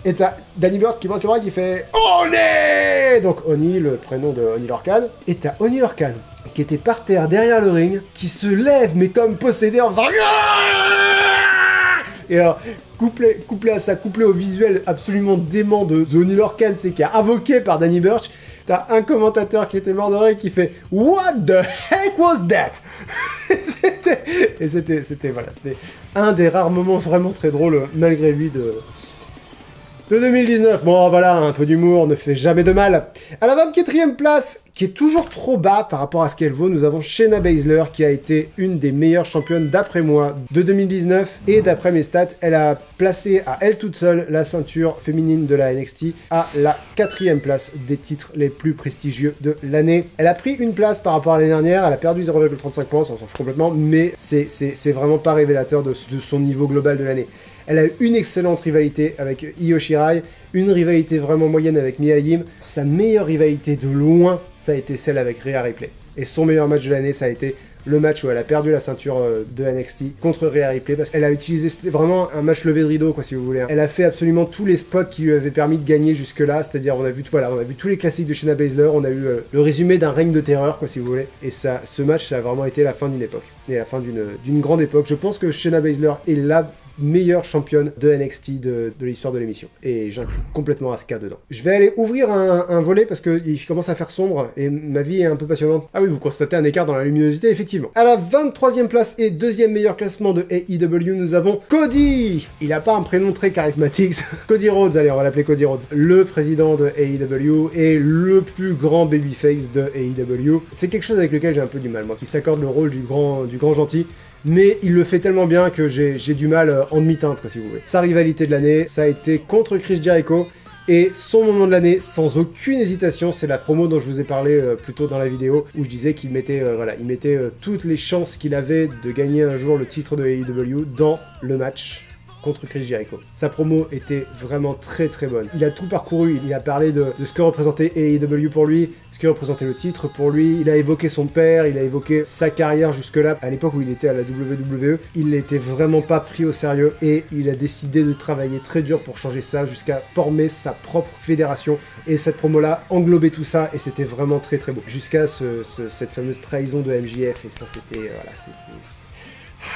et t'as Danny Bird qui passe le bras qui fait Oni Donc Oni, le prénom de Oni Lorcan. Et t'as Oni Lorcan qui était par terre derrière le ring, qui se lève mais comme possédé en faisant et alors, couplé, à ça, couplé au visuel absolument dément de, Oni Lorcan, c'est qui a invoqué par Danny Burch, t'as un commentateur qui était mort de rire qui fait What the heck was that? Et c'était, c'était, voilà, c'était un des rares moments vraiment très drôles, malgré lui, de, de 2019. Bon, voilà, un peu d'humour ne fait jamais de mal. À la 24e place, qui est toujours trop bas par rapport à ce qu'elle vaut, nous avons Shayna Baszler, qui a été une des meilleures championnes d'après moi de 2019. Et d'après mes stats, elle a placé à elle toute seule la ceinture féminine de la NXT à la quatrième place des titres les plus prestigieux de l'année. Elle a pris une place par rapport à l'année dernière, elle a perdu 0,35 points, on s'en fout complètement, mais c'est vraiment pas révélateur de son niveau global de l'année. Elle a eu une excellente rivalité avec Io Shirai, une rivalité vraiment moyenne avec Mia. Sa meilleure rivalité de loin, ça a été celle avec Rhea Ripley. Et son meilleur match de l'année, ça a été le match où elle a perdu la ceinture euh, de NXT contre Rhea Ripley parce qu'elle a utilisé vraiment un match levé de rideau quoi si vous voulez. Elle a fait absolument tous les spots qui lui avaient permis de gagner jusque là, c'est-à-dire on a vu voilà, on a vu tous les classiques de Shayna Baszler, on a eu euh, le résumé d'un règne de terreur quoi si vous voulez et ça ce match ça a vraiment été la fin d'une époque et la fin d'une grande époque. Je pense que Shayna Baszler est là meilleure championne de NXT de, l'histoire de l'émission. Et j'inclus complètement Asuka dedans. Je vais aller ouvrir un, volet parce qu'il commence à faire sombre et ma vie est un peu passionnante. Ah oui, vous constatez un écart dans la luminosité, effectivement. À la 23e place et deuxième meilleur classement de AEW, nous avons Cody Il a pas un prénom très charismatique. Cody Rhodes, allez, on va l'appeler Cody Rhodes. Le président de AEW et le plus grand babyface de AEW. C'est quelque chose avec lequel j'ai un peu du mal, moi, qui s'accorde le rôle du grand, du grand gentil mais il le fait tellement bien que j'ai du mal euh, en demi-teinte, si vous voulez. Sa rivalité de l'année, ça a été contre Chris Jericho, et son moment de l'année, sans aucune hésitation, c'est la promo dont je vous ai parlé euh, plus tôt dans la vidéo, où je disais qu'il mettait, euh, voilà, il mettait toutes les chances qu'il avait de gagner un jour le titre de AEW dans le match contre Chris Jericho. Sa promo était vraiment très très bonne. Il a tout parcouru, il a parlé de, ce que représentait AEW pour lui, ce que représentait le titre pour lui, il a évoqué son père, il a évoqué sa carrière jusque-là, à l'époque où il était à la WWE, il n'était vraiment pas pris au sérieux et il a décidé de travailler très dur pour changer ça jusqu'à former sa propre fédération et cette promo-là englobait tout ça et c'était vraiment très très beau. Jusqu'à cette fameuse trahison de MJF et ça c'était... Voilà, c'était...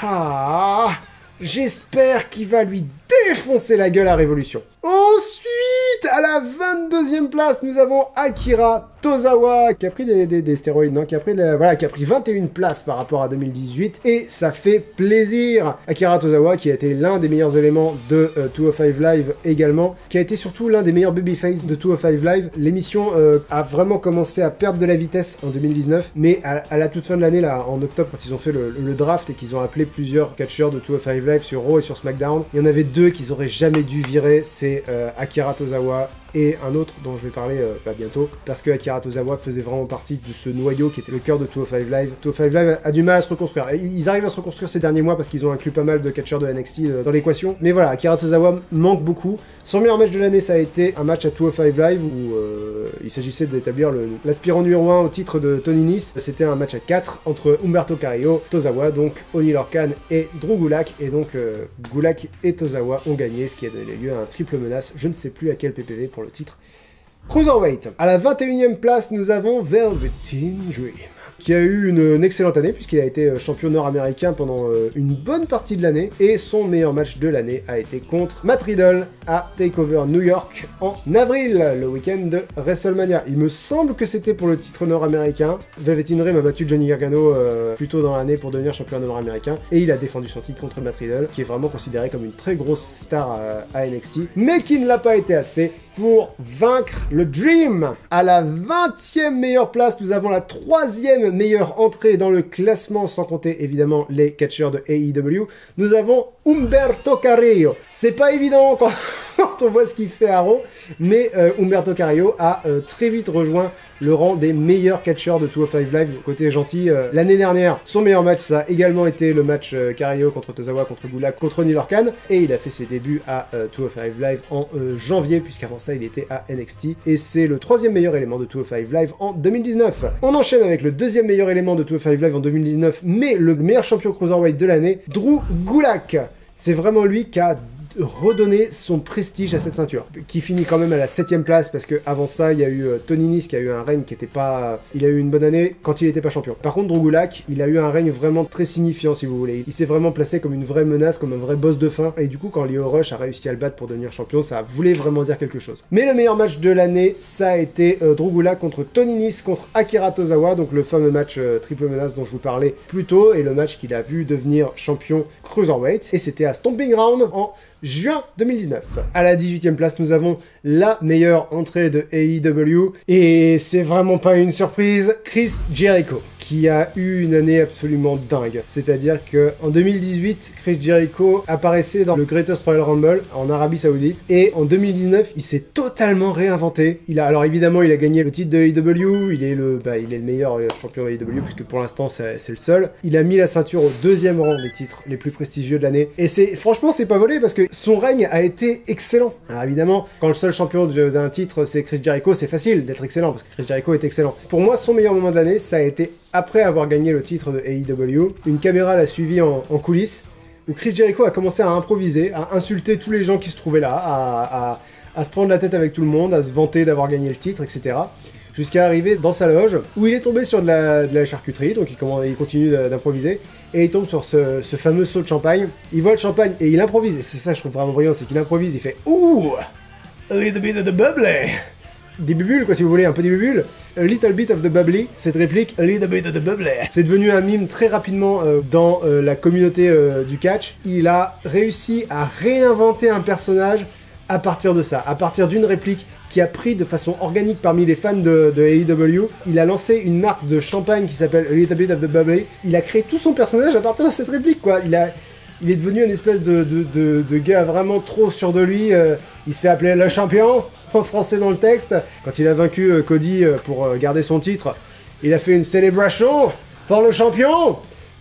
Ah J'espère qu'il va lui défoncer la gueule à Révolution. Ensuite, à la 22e place, nous avons Akira Tozawa qui a pris des, stéroïdes, non Qui a pris voilà, qui a pris 21 places par rapport à 2018 et ça fait plaisir. Akira Tozawa qui a été l'un des meilleurs éléments de 205 euh, Live également, qui a été surtout l'un des meilleurs babyface de 205 Live. L'émission euh, a vraiment commencé à perdre de la vitesse en 2019, mais à, la toute fin de l'année, là, en octobre, quand ils ont fait le, draft et qu'ils ont appelé plusieurs catcheurs de 205 Live sur Raw et sur SmackDown, il y en avait deux qu'ils auraient jamais dû virer, c'est euh, Akira Tozawa et un autre dont je vais parler euh, bientôt, parce que Akira Tozawa faisait vraiment partie de ce noyau qui était le cœur de 205 Live. 205 Live a du mal à se reconstruire. Ils arrivent à se reconstruire ces derniers mois parce qu'ils ont inclus pas mal de catcheurs de NXT euh, dans l'équation. Mais voilà, Akira Tozawa manque beaucoup. Son meilleur match de l'année, ça a été un match à 205 Live où euh, il s'agissait d'établir l'aspirant numéro 1 au titre de Tony Nice. C'était un match à 4 entre Umberto Carrillo, Tozawa, donc Oni Lorcan et Drew Gulak. Et donc Gulak et Tozawa ont gagné, ce qui a donné lieu à un triple menace. Je ne sais plus à quel PPV pour le titre. Cruiserweight. À la 21e place, nous avons Velveteen Dream qui a eu une, excellente année puisqu'il a été euh, champion nord-américain pendant euh, une bonne partie de l'année et son meilleur match de l'année a été contre Matt Riddle à Takeover New York en avril, le week-end de WrestleMania. Il me semble que c'était pour le titre nord-américain. Velveteen Dream a battu Johnny Gargano euh, plus tôt dans l'année pour devenir champion nord-américain et il a défendu son titre contre Matt Riddle qui est vraiment considéré comme une très grosse star à NXT mais qui ne l'a pas été assez pour vaincre le Dream. À la 20e meilleure place, nous avons la troisième meilleure entrée dans le classement, sans compter évidemment les catcheurs de AEW. Nous avons Umberto Carrillo. C'est pas évident quand, on voit ce qu'il fait à Raw, mais euh, Umberto Carrillo a euh, très vite rejoint le rang des meilleurs catcheurs de 205 Live, côté gentil. Euh, l'année dernière, son meilleur match, ça a également été le match Carrillo contre Tozawa, contre Gulak, contre Neil et il a fait ses débuts à 205 Live en janvier, puisqu'avant il était à NXT, et c'est le troisième meilleur élément de 205 Live en 2019. On enchaîne avec le deuxième meilleur élément de 205 Live en 2019, mais le meilleur champion cruiserweight de l'année, Drew Gulak. C'est vraiment lui qui a redonner son prestige à cette ceinture, qui finit quand même à la 7 place parce que avant ça, il y a eu euh, Tony Nice qui a eu un règne qui était pas. Il a eu une bonne année quand il n'était pas champion. Par contre, Drogulak, il a eu un règne vraiment très signifiant, si vous voulez. Il s'est vraiment placé comme une vraie menace, comme un vrai boss de fin. Et du coup, quand Leo Rush a réussi à le battre pour devenir champion, ça voulait vraiment dire quelque chose. Mais le meilleur match de l'année, ça a été euh, contre Tony Nice contre Akira Tozawa, donc le fameux match euh, triple menace dont je vous parlais plus tôt, et le match qu'il a vu devenir champion Cruiserweight. Et c'était à Stomping Ground en juin 2019. À la 18e place, nous avons la meilleure entrée de AEW. Et c'est vraiment pas une surprise, Chris Jericho qui a eu une année absolument dingue. C'est-à-dire que en 2018, Chris Jericho apparaissait dans le Greatest Royal Rumble en Arabie Saoudite et en 2019, il s'est totalement réinventé. Il a alors évidemment, il a gagné le titre de AEW, il est le bah, il est le meilleur euh, champion AEW puisque pour l'instant c'est le seul. Il a mis la ceinture au deuxième rang des titres les plus prestigieux de l'année et c'est franchement c'est pas volé parce que son règne a été excellent. Alors évidemment, quand le seul champion d'un titre c'est Chris Jericho, c'est facile d'être excellent parce que Chris Jericho est excellent. Pour moi, son meilleur moment de l'année, ça a été après avoir gagné le titre de AEW, une caméra l'a suivi en, coulisses, où Chris Jericho a commencé à improviser, à insulter tous les gens qui se trouvaient là, à, se prendre la tête avec tout le monde, à se vanter d'avoir gagné le titre, etc. Jusqu'à arriver dans sa loge, où il est tombé sur de la, charcuterie, donc il, continue d'improviser, et il tombe sur ce, fameux saut de champagne. Il voit le champagne et il improvise, et c'est ça que je trouve vraiment brillant, c'est qu'il improvise, il fait « Ouh A little bit of the bubbly !» Des bubules, quoi, si vous voulez, un peu des bubules. A little bit of the bubbly, cette réplique, a little bit of the bubbly. C'est devenu un mime très rapidement euh, dans euh, la communauté euh, du catch. Il a réussi à réinventer un personnage à partir de ça, à partir d'une réplique qui a pris de façon organique parmi les fans de, AEW. Il a lancé une marque de champagne qui s'appelle A Little Bit of the Bubbly. Il a créé tout son personnage à partir de cette réplique, quoi. Il est devenu une espèce de, gars vraiment trop sûr de lui. il se fait appeler le champion en français dans le texte. Quand il a vaincu euh, Cody euh, pour euh, garder son titre, il a fait une célébration for le champion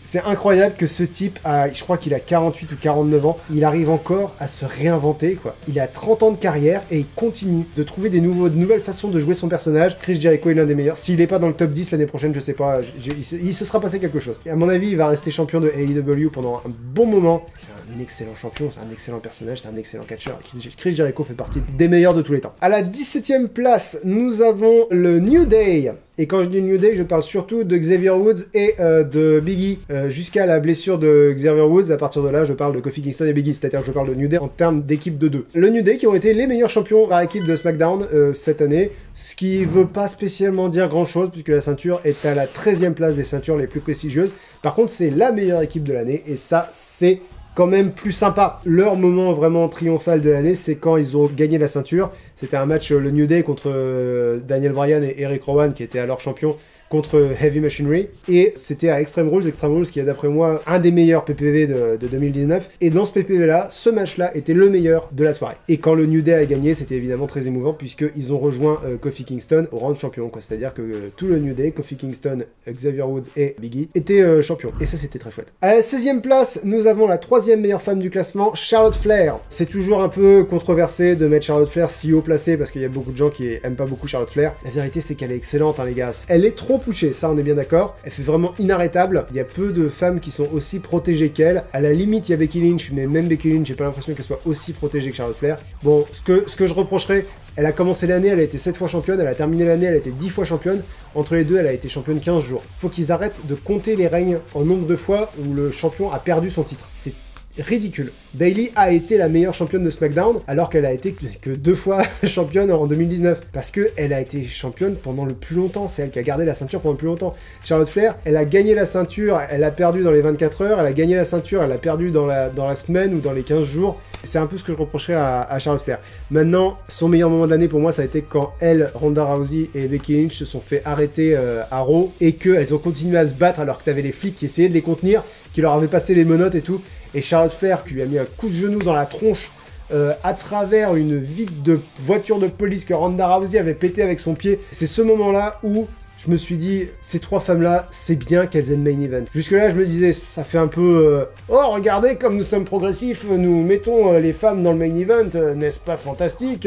c'est incroyable que ce type, a, je crois qu'il a 48 ou 49 ans, il arrive encore à se réinventer. Il a 30 ans de carrière et il continue de trouver de nouvelles façons de jouer son personnage. Chris Jericho est l'un des meilleurs. S'il n'est pas dans le top 10 l'année prochaine, je sais pas, il, se sera passé quelque chose. À mon avis, il va rester champion de AEW pendant un bon moment. C'est un excellent champion, c'est un excellent personnage, c'est un excellent catcheur. Chris Jericho fait partie des meilleurs de tous les temps. À la 17ème place, nous avons le New Day Et quand je dis New Day, je parle surtout de Xavier Woods et euh, de Biggie euh, jusqu'à la blessure de Xavier Woods. À partir de là, je parle de Kofi Kingston et Biggie, c'est-à-dire que je parle de New Day en termes d'équipe de deux. Le New Day qui ont été les meilleurs champions par équipe de SmackDown euh, cette année, ce qui veut pas spécialement dire grand-chose puisque la ceinture est à la 13e place des ceintures les plus prestigieuses. Par contre, c'est la meilleure équipe de l'année et ça, c'est quand même plus sympa. Leur moment vraiment triomphal de l'année, c'est quand ils ont gagné la ceinture. C'était un match, le New Day contre euh, Daniel Bryan et Eric Rowan, qui étaient alors champions contre Heavy Machinery. Et c'était à Extreme Rules, Extreme Rules qui est d'après moi un des meilleurs PPV de, 2019. Et dans ce PPV-là, ce match-là était le meilleur de la soirée. Et quand le New Day a gagné, c'était évidemment très émouvant puisqu'ils ont rejoint euh, Kofi Kingston au rang de champion. C'est-à-dire que euh, tout le New Day, Kofi Kingston, Xavier Woods et Biggie étaient euh, champions. Et ça, c'était très chouette. À la 16e place, nous avons la troisième meilleure femme du classement, Charlotte Flair. C'est toujours un peu controversé de mettre Charlotte Flair si haut placé parce qu'il y a beaucoup de gens qui aiment pas beaucoup Charlotte Flair. La vérité, c'est qu'elle est excellente, hein, les gars. Elle est trop poussée, ça on est bien d'accord. Elle fait vraiment inarrêtable. Il y a peu de femmes qui sont aussi protégées qu'elle. À la limite, il y a Becky Lynch, mais même Becky Lynch, j'ai pas l'impression qu'elle soit aussi protégée que Charlotte Flair. Bon, ce que, ce que je reprocherais, elle a commencé l'année, elle a été 7 fois championne, elle a terminé l'année, elle a été 10 fois championne. Entre les deux, elle a été championne 15 jours. Faut qu'ils arrêtent de compter les règnes en nombre de fois où le champion a perdu son titre. C'est ridicule. Bailey a été la meilleure championne de SmackDown alors qu'elle a été que deux fois championne en 2019 parce que elle a été championne pendant le plus longtemps, c'est elle qui a gardé la ceinture pendant le plus longtemps. Charlotte Flair, elle a gagné la ceinture, elle a perdu dans les 24 heures, elle a gagné la ceinture, elle a perdu dans la, semaine ou dans les 15 jours. C'est un peu ce que je reprocherais à, Charlotte Flair. Maintenant, son meilleur moment de l'année pour moi, ça a été quand elle, Ronda Rousey et Becky Lynch se sont fait arrêter euh, à Raw et qu'elles ont continué à se battre alors que t'avais les flics qui essayaient de les contenir, qui leur avaient passé les menottes et tout et Charlotte Flair qui lui a mis un coup de genou dans la tronche euh, à travers une vitre de voiture de police que Ronda Rousey avait pété avec son pied. C'est ce moment-là où je me suis dit, ces trois femmes-là, c'est bien qu'elles aient le main event. Jusque-là, je me disais, ça fait un peu... Euh, oh, regardez comme nous sommes progressifs, nous mettons euh, les femmes dans le main event, n'est-ce pas fantastique?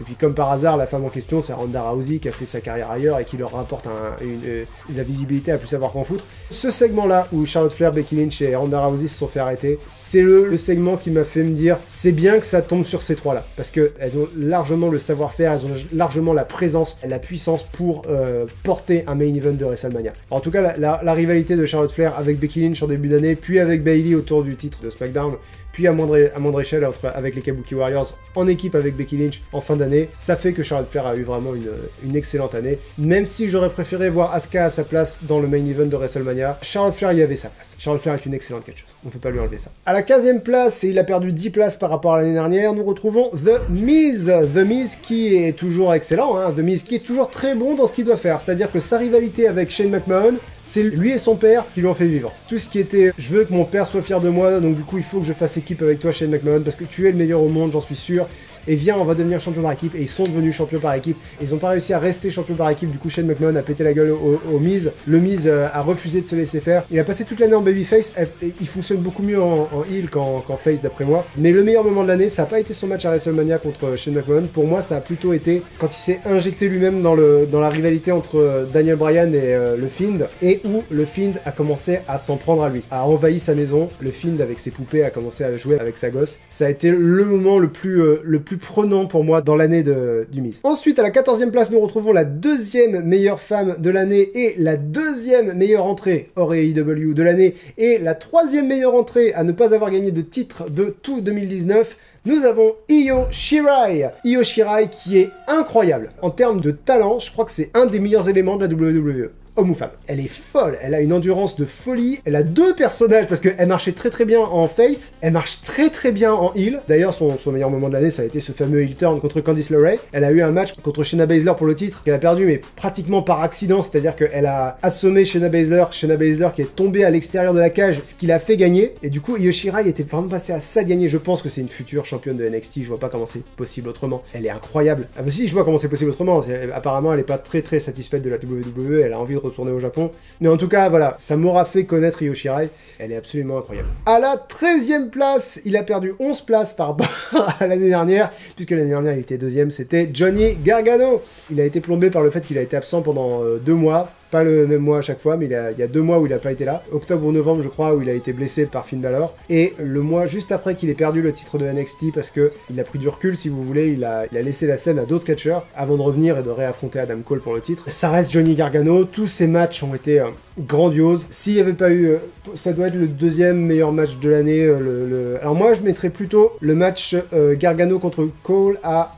Et puis comme par hasard, la femme en question, c'est Ronda Rousey qui a fait sa carrière ailleurs et qui leur rapporte euh, la visibilité à plus savoir qu'en foutre. Ce segment-là où Charlotte Flair, Becky Lynch et Ronda Rousey se sont fait arrêter, c'est le, segment qui m'a fait me dire c'est bien que ça tombe sur ces trois-là parce qu'elles ont largement le savoir-faire, elles ont largement la présence, la puissance pour euh, porter un main event de WrestleMania. en tout cas, la, rivalité de Charlotte Flair avec Becky Lynch en début d'année, puis avec Bailey autour du titre de SmackDown, puis à moindre, à moindre échelle avec les Kabuki Warriors en équipe avec Becky Lynch en fin d'année. Ça fait que Charlotte Flair a eu vraiment une, une excellente année. Même si j'aurais préféré voir Asuka à sa place dans le main event de WrestleMania, Charlotte Flair y avait sa place. Charlotte Flair est une excellente catcheuse. On peut pas lui enlever ça. À la 15e place, et il a perdu 10 places par rapport à l'année dernière, nous retrouvons The Miz. The Miz qui est toujours excellent, hein. The Miz qui est toujours très bon dans ce qu'il doit faire. C'est-à-dire que sa rivalité avec Shane McMahon, c'est lui et son père qui lui ont fait vivre. Tout ce qui était, je veux que mon père soit fier de moi, donc du coup il faut que je fasse équipe avec toi Shane McMahon parce que tu es le meilleur au monde, j'en suis sûr et viens, on va devenir champion par équipe. Et ils sont devenus champions par équipe. ils n'ont pas réussi à rester champion par équipe. Du coup, Shane McMahon a pété la gueule au, au Miz. Le Miz euh, a refusé de se laisser faire. Il a passé toute l'année en babyface. Il fonctionne beaucoup mieux en, en heel qu'en face, d'après moi. Mais le meilleur moment de l'année, ça n'a pas été son match à WrestleMania contre Shane McMahon. Pour moi, ça a plutôt été quand il s'est injecté lui-même dans, la rivalité entre euh, Daniel Bryan et euh, le Fiend. Et où le Fiend a commencé à s'en prendre à lui. A envahi sa maison. Le Fiend, avec ses poupées, a commencé à jouer avec sa gosse. Ça a été le moment le plus prenant pour moi dans l'année du Miz. Ensuite, à la 14e place, nous retrouvons la deuxième meilleure femme de l'année et la deuxième meilleure entrée hors AEW de l'année et la troisième meilleure entrée à ne pas avoir gagné de titre de tout 2019 nous avons Io Shirai. Io Shirai qui est incroyable. En termes de talent, je crois que c'est un des meilleurs éléments de la WWE homme ou femme. Elle est folle, elle a une endurance de folie, elle a deux personnages parce qu'elle marchait très très bien en face, elle marche très très bien en heal. D'ailleurs, son, meilleur moment de l'année, ça a été ce fameux heel turn contre Candice LeRae. Elle a eu un match contre Shayna Baszler pour le titre qu'elle a perdu, mais pratiquement par accident, c'est-à-dire qu'elle a assommé Shayna Baszler, Shayna Baszler qui est tombée à l'extérieur de la cage, ce qui l'a fait gagner. Et du coup, Yoshirai était vraiment passé à ça gagner. Je pense que c'est une future championne de NXT, je vois pas comment c'est possible autrement. Elle est incroyable. Ah bah si, je vois comment c'est possible autrement. Apparemment, elle est pas très très satisfaite de la WWE, elle a envie de retourner au Japon. Mais en tout cas, voilà, ça m'aura fait connaître Yoshirai. Elle est absolument incroyable. À la 13e place, il a perdu 11 places par à l'année dernière, puisque l'année dernière, il était deuxième, c'était Johnny Gargano. Il a été plombé par le fait qu'il a été absent pendant euh, deux mois pas le même mois à chaque fois, mais il, y a deux mois où il a pas été là. Octobre ou novembre, je crois, où il a été blessé par Finn Balor. Et le mois juste après qu'il ait perdu le titre de NXT parce que il a pris du recul, si vous voulez, il a, laissé la scène à d'autres catcheurs avant de revenir et de réaffronter Adam Cole pour le titre. Ça reste Johnny Gargano. Tous ces matchs ont été euh, grandioses. S'il n'y avait pas eu, euh, ça doit être le deuxième meilleur match de l'année. Euh, Alors moi, je mettrais plutôt le match Gargano contre Cole à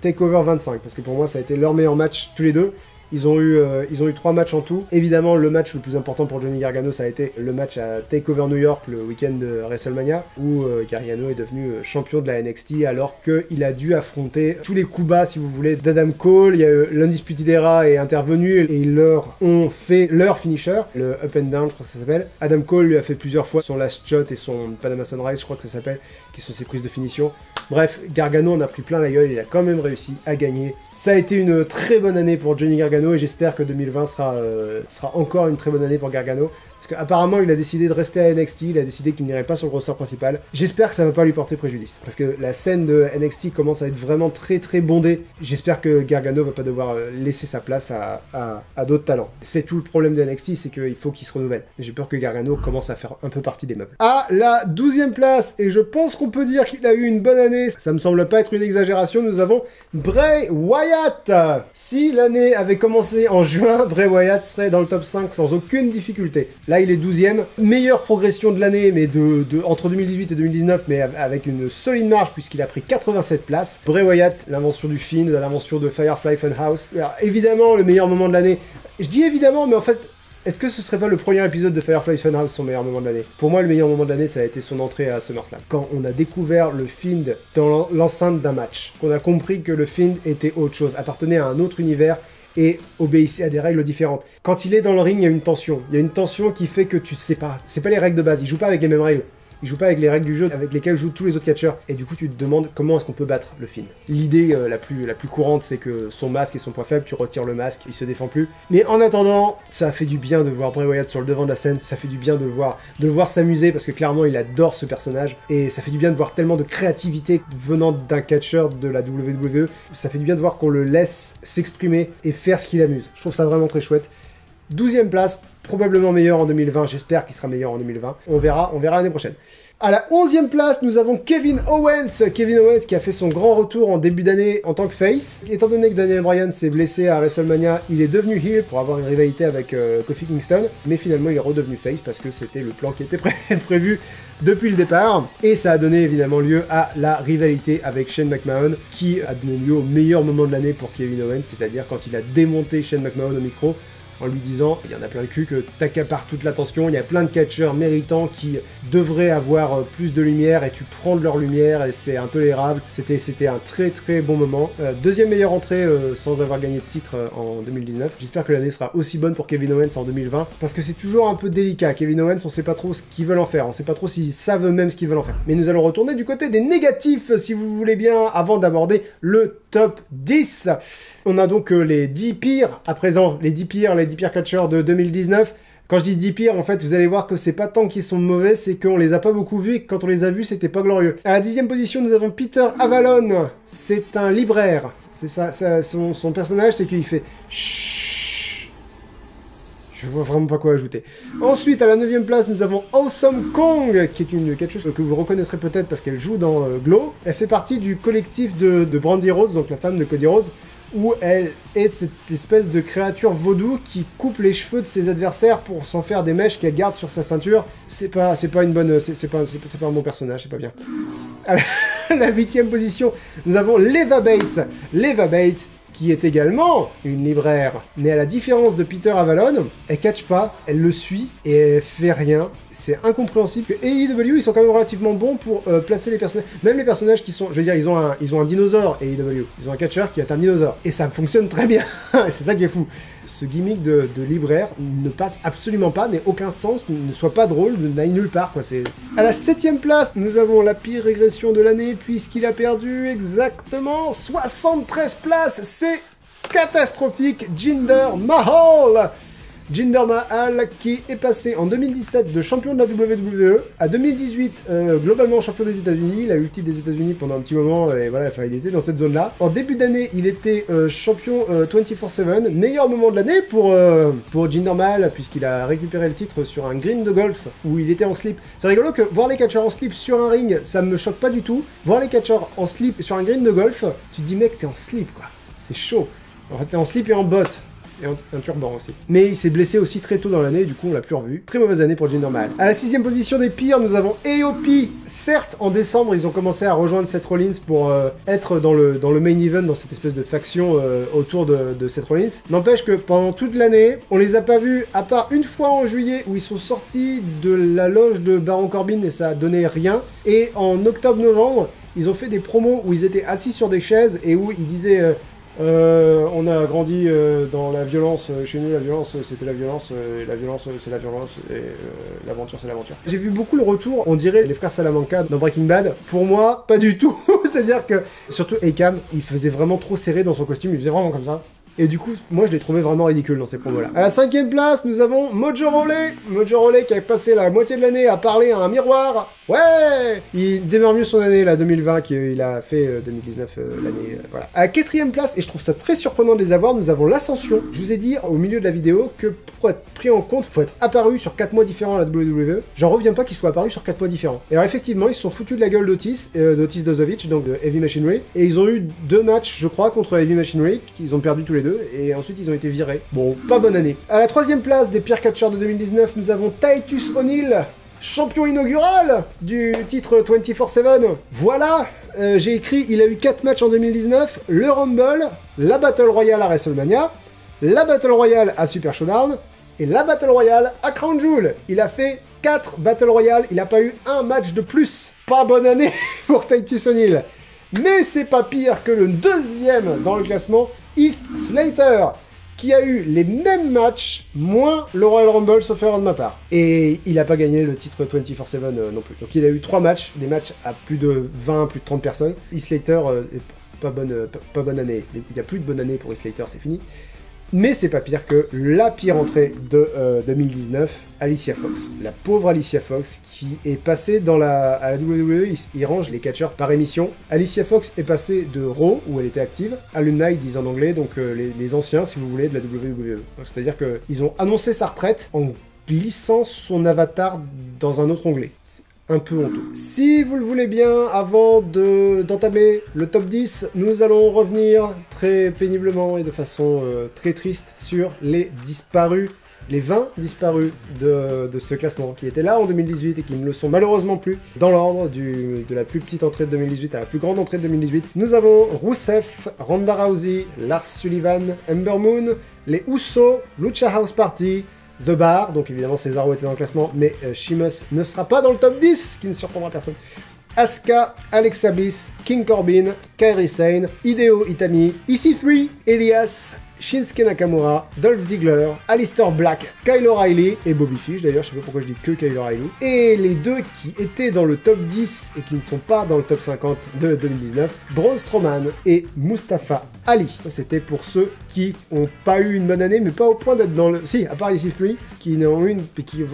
Takeover 25 parce que pour moi, ça a été leur meilleur match tous les deux. Ils ont, eu, euh, ils ont eu trois matchs en tout. Évidemment, le match le plus important pour Johnny Gargano, ça a été le match à Takeover New York le week-end de WrestleMania, où euh, Gargano est devenu euh, champion de la NXT alors qu'il a dû affronter tous les coups bas, si vous voulez, d'Adam Cole. Il y a l'Undisputed Era est intervenu et ils leur ont fait leur finisher, le Up and Down, je crois que ça s'appelle. Adam Cole lui a fait plusieurs fois son Last Shot et son Panama Sunrise, je crois que ça s'appelle, qui sont ses prises de finition. Bref, Gargano en a pris plein la gueule, il a quand même réussi à gagner. Ça a été une très bonne année pour Johnny Gargano et j'espère que 2020 sera, euh, sera encore une très bonne année pour Gargano. Parce qu'apparemment, il a décidé de rester à NXT, il a décidé qu'il n'irait pas sur le roster principal. J'espère que ça va pas lui porter préjudice. Parce que la scène de NXT commence à être vraiment très très bondée. J'espère que Gargano va pas devoir euh, laisser sa place à, d'autres talents. C'est tout le problème de NXT, c'est qu'il faut qu'il se renouvelle. J'ai peur que Gargano commence à faire un peu partie des meubles. À la 12 place, et je pense qu'on peut dire qu'il a eu une bonne année, ça me semble pas être une exagération, nous avons Bray Wyatt. Si l'année avait commencé en juin, Bray Wyatt serait dans le top 5 sans aucune difficulté. Là, il est 12ème. Meilleure progression de l'année, mais de, entre 2018 et 2019, mais avec une solide marge puisqu'il a pris 87 places. Bray Wyatt, l'invention du film, l'invention de Firefly Funhouse. Alors, évidemment, le meilleur moment de l'année. Je dis évidemment, mais en fait, est-ce que ce serait pas le premier épisode de Firefly Funhouse son meilleur moment de l'année? Pour moi, le meilleur moment de l'année, ça a été son entrée à SummerSlam. Quand on a découvert le Find dans l'enceinte d'un match, qu'on a compris que le Find était autre chose, appartenait à un autre univers et obéissez à des règles différentes. Quand il est dans le ring, il y a une tension. Il y a une tension qui fait que tu sais pas. C'est pas les règles de base. Il joue pas avec les mêmes règles il joue pas avec les règles du jeu avec lesquelles jouent tous les autres catcheurs. Et du coup, tu te demandes comment est-ce qu'on peut battre le Finn. L'idée euh, la, plus, courante, c'est que son masque est son point faible, tu retires le masque, il se défend plus. Mais en attendant, ça fait du bien de voir Bray Wyatt sur le devant de la scène, ça fait du bien de, de le voir s'amuser parce que clairement, il adore ce personnage. Et ça fait du bien de voir tellement de créativité venant d'un catcheur de la WWE. Ça fait du bien de voir qu'on le laisse s'exprimer et faire ce qu'il amuse. Je trouve ça vraiment très chouette. 12 place, probablement meilleur en 2020, j'espère qu'il sera meilleur en 2020. On verra, on verra l'année prochaine. À la 11e place, nous avons Kevin Owens. Kevin Owens qui a fait son grand retour en début d'année en tant que face. Étant donné que Daniel Bryan s'est blessé à WrestleMania, il est devenu heel pour avoir une rivalité avec euh, Kofi Kingston. Mais finalement, il est redevenu face parce que c'était le plan qui était prévu depuis le départ. Et ça a donné évidemment lieu à la rivalité avec Shane McMahon qui a donné lieu au meilleur moment de l'année pour Kevin Owens, c'est-à-dire quand il a démonté Shane McMahon au micro en lui disant il y en a plein de cul que t'accapares toute l'attention, il y a plein de catcheurs méritants qui devraient avoir euh, plus de lumière et tu prends de leur lumière et c'est intolérable. C'était un très très bon moment. Euh, deuxième meilleure entrée euh, sans avoir gagné de titre en 2019. J'espère que l'année sera aussi bonne pour Kevin Owens en 2020 parce que c'est toujours un peu délicat. Kevin Owens, on sait pas trop ce qu'ils veulent en faire, on sait pas trop s'ils savent même ce qu'ils veulent en faire. Mais nous allons retourner du côté des négatifs si vous voulez bien avant d'aborder le top 10. On a donc les 10 pires à présent, les 10 pires, les 10 pires catcheurs de 2019. Quand je dis 10 pires, en fait, vous allez voir que c'est pas tant qu'ils sont mauvais, c'est qu'on les a pas beaucoup vus et que quand on les a vus, c'était pas glorieux. À la dixième position, nous avons Peter Avalon. C'est un libraire. C'est ça, son, personnage, c'est qu'il fait Je vois vraiment pas quoi ajouter. Ensuite, à la 9 place, nous avons Awesome Kong, qui est une chose que vous reconnaîtrez peut-être parce qu'elle joue dans euh, Glow. Elle fait partie du collectif de, de Brandy Rhodes, donc la femme de Cody Rhodes où elle est cette espèce de créature vaudou qui coupe les cheveux de ses adversaires pour s'en faire des mèches qu'elle garde sur sa ceinture. C'est pas, pas une bonne, c'est pas, pas un bon personnage, c'est pas bien. À la huitième position, nous avons Leva Bates. Leva Bates qui est également une libraire. Mais à la différence de Peter Avalon, elle catch pas, elle le suit et elle fait rien. C'est incompréhensible que AEW, ils sont quand même relativement bons pour euh, placer les personnages. Même les personnages qui sont, je veux dire, ils ont un, ils ont un dinosaure AEW. Ils ont un catcheur qui est un dinosaure. Et ça fonctionne très bien. c'est ça qui est fou. Ce gimmick de, libraire ne passe absolument pas, n'a aucun sens, ne soit pas drôle, n'aille nulle part. À la septième place, nous avons la pire régression de l'année puisqu'il a perdu exactement 73 places. C'est catastrophique. Jinder Mahal Jinder Mahal qui est passé en 2017 de champion de la WWE à 2018 euh, globalement champion des États-Unis. Il a eu le titre des États-Unis pendant un petit moment et voilà, enfin il était dans cette zone-là. En début d'année, il était euh, champion 24/7, meilleur moment de l'année pour pour Jinder Mahal puisqu'il a récupéré le titre sur un green de golf où il était en slip. C'est rigolo que voir les catcheurs en slip sur un ring, ça me choque pas du tout. Voir les catcheurs en slip sur un green de golf, tu te dis mec t'es en slip quoi, c'est chaud. T'es en slip et en botte et un, turban aussi. Mais il s'est blessé aussi très tôt dans l'année, du coup on l'a plus revu. Très mauvaise année pour Jinder Mahal. À la sixième position des pires, nous avons AOP. Certes, en décembre, ils ont commencé à rejoindre Seth Rollins pour euh, être dans le, dans le main event, dans cette espèce de faction euh, autour de, de, Seth Rollins. N'empêche que pendant toute l'année, on les a pas vus, à part une fois en juillet où ils sont sortis de la loge de Baron Corbin et ça a donné rien. Et en octobre-novembre, ils ont fait des promos où ils étaient assis sur des chaises et où ils disaient euh, euh, on a grandi euh, dans la violence. Euh, chez nous, la violence, c'était la violence. la violence, c'est la violence. Et l'aventure, c'est l'aventure. J'ai vu beaucoup le retour. On dirait les frères Salamanca dans Breaking Bad. Pour moi, pas du tout. C'est-à-dire que, surtout Akam, il faisait vraiment trop serré dans son costume. Il faisait vraiment comme ça. Et du coup, moi je l'ai trouvé vraiment ridicule dans ces promos-là. À la cinquième place, nous avons Mojo Rawley. Mojo Rawley qui a passé la moitié de l'année à parler à un miroir. Ouais Il démarre mieux son année, là, 2020, qu'il a fait 2019, euh, euh, l'année... Euh, voilà. À la quatrième place, et je trouve ça très surprenant de les avoir, nous avons l'Ascension. Je vous ai dit au milieu de la vidéo que pour être pris en compte, il faut être apparu sur 4 mois différents à la WWE. J'en reviens pas qu'il soit apparu sur 4 mois différents. Et alors effectivement, ils se sont foutus de la gueule d'Otis, d'Otis Dozovic, donc de Heavy Machinery, et ils ont eu deux matchs, je crois, contre Heavy Machinery, qu'ils ont perdu tous les et ensuite ils ont été virés. Bon, pas bonne année. À la troisième place des pires catcheurs de 2019, nous avons Titus O'Neill, champion inaugural du titre 24-7. Voilà, euh, j'ai écrit, il a eu 4 matchs en 2019, le Rumble, la Battle Royale à WrestleMania, la Battle Royale à Super Showdown, et la Battle Royale à Crown Jewel. Il a fait 4 Battle Royale, il n'a pas eu un match de plus. Pas bonne année pour Titus O'Neill. Mais c'est pas pire que le deuxième dans le classement, Heath Slater, qui a eu les mêmes matchs, moins le Royal Rumble, sauf erreur de ma part. Et il n'a pas gagné le titre 24-7 euh, non plus. Donc il a eu trois matchs, des matchs à plus de 20, plus de 30 personnes. Heath Slater, euh, pas, bonne, euh, pas, année. Il n'y a plus de bonne année pour Heath Slater, c'est fini. Mais c'est pas pire que la pire entrée de 2019, euh, Alicia Fox. La pauvre Alicia Fox qui est passée dans la, à la WWE, il, range les catcheurs par émission. Alicia Fox est passée de Raw, où elle était active, Alumni, disent en anglais, donc euh, les, anciens, si vous voulez, de la WWE. C'est-à-dire qu'ils ont annoncé sa retraite en glissant son avatar dans un autre onglet un peu honteux. Si vous le voulez bien, avant d'entamer le top 10, nous allons revenir très péniblement et de façon euh, très triste sur les disparus, les 20 disparus de, ce classement, qui étaient là en 2018 et qui ne le sont malheureusement plus, dans l'ordre de la plus petite entrée de 2018 à la plus grande entrée de 2018. Nous avons Rousseff, Ronda Rousey, Lars Sullivan, Ember Moon, les Usos, Lucha House Party, The Bar, donc évidemment Cesaro était dans le classement, mais euh, ne sera pas dans le top 10, ce qui ne surprendra personne. Asuka, Alexa Bliss, King Corbin, Kairi Sane, Hideo Itami, EC3, Elias, Shinsuke Nakamura, Dolph Ziggler, Alistair Black, Kyle O'Reilly et Bobby Fish d'ailleurs, je sais pas pourquoi je dis que Kyle O'Reilly. Et les deux qui étaient dans le top 10 et qui ne sont pas dans le top 50 de 2019, Braun Strowman et Mustafa Ali. Ça c'était pour ceux qui ont pas eu une bonne année mais pas au point d'être dans le... Si, à part ici 3 qui n'ont une... qui...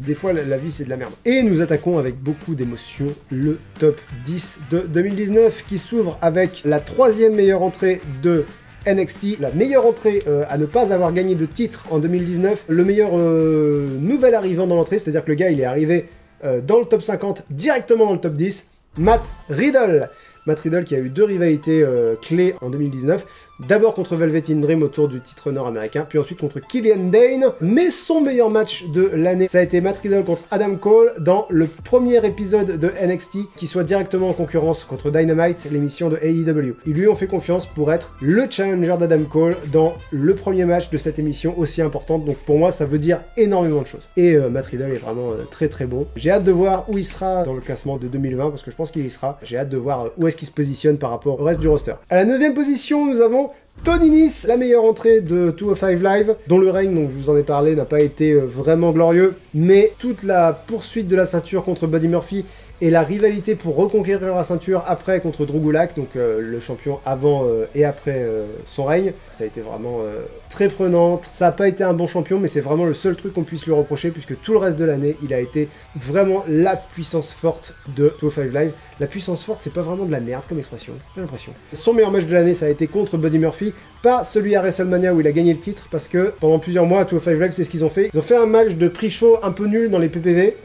Des fois la, vie c'est de la merde. Et nous attaquons avec beaucoup d'émotion le top 10 de 2019 qui s'ouvre avec la troisième meilleure entrée de NXT, la meilleure entrée euh, à ne pas avoir gagné de titre en 2019, le meilleur euh, nouvel arrivant dans l'entrée, c'est-à-dire que le gars il est arrivé euh, dans le top 50, directement dans le top 10, Matt Riddle. Matt qui a eu deux rivalités clés en 2019. D'abord contre Velvet in Dream autour du titre nord-américain, puis ensuite contre Killian Dane. Mais son meilleur match de l'année, ça a été Matt contre Adam Cole dans le premier épisode de NXT qui soit directement en concurrence contre Dynamite, l'émission de AEW. Ils lui ont fait confiance pour être le challenger d'Adam Cole dans le premier match de cette émission aussi importante. Donc pour moi, ça veut dire énormément de choses. Et euh, est vraiment euh, très très bon. J'ai hâte de voir où il sera dans le classement de 2020 parce que je pense qu'il y sera. J'ai hâte de voir euh, où est-ce se positionne par rapport au reste du roster. À la neuvième position, nous avons Tony Nice, la meilleure entrée de 205 Live, dont le règne, donc je vous en ai parlé, n'a pas été euh, vraiment glorieux, mais toute la poursuite de la ceinture contre Buddy Murphy Et la rivalité pour reconquérir la ceinture après contre Drugulak, donc euh, le champion avant euh, et après euh, son règne, ça a été vraiment très prenante. Ça n'a pas été un bon champion, mais c'est vraiment le seul truc qu'on puisse lui reprocher, puisque tout le reste de l'année, il a été vraiment la puissance forte de 205 Live. La puissance forte, c'est pas vraiment de la merde comme expression, j'ai l'impression. Son meilleur match de l'année, ça a été contre Buddy Murphy, pas celui à WrestleMania où il a gagné le titre, parce que pendant plusieurs mois, 205 Live, c'est ce qu'ils ont fait. Ils ont fait un match de pre-show un peu nul dans les PPV,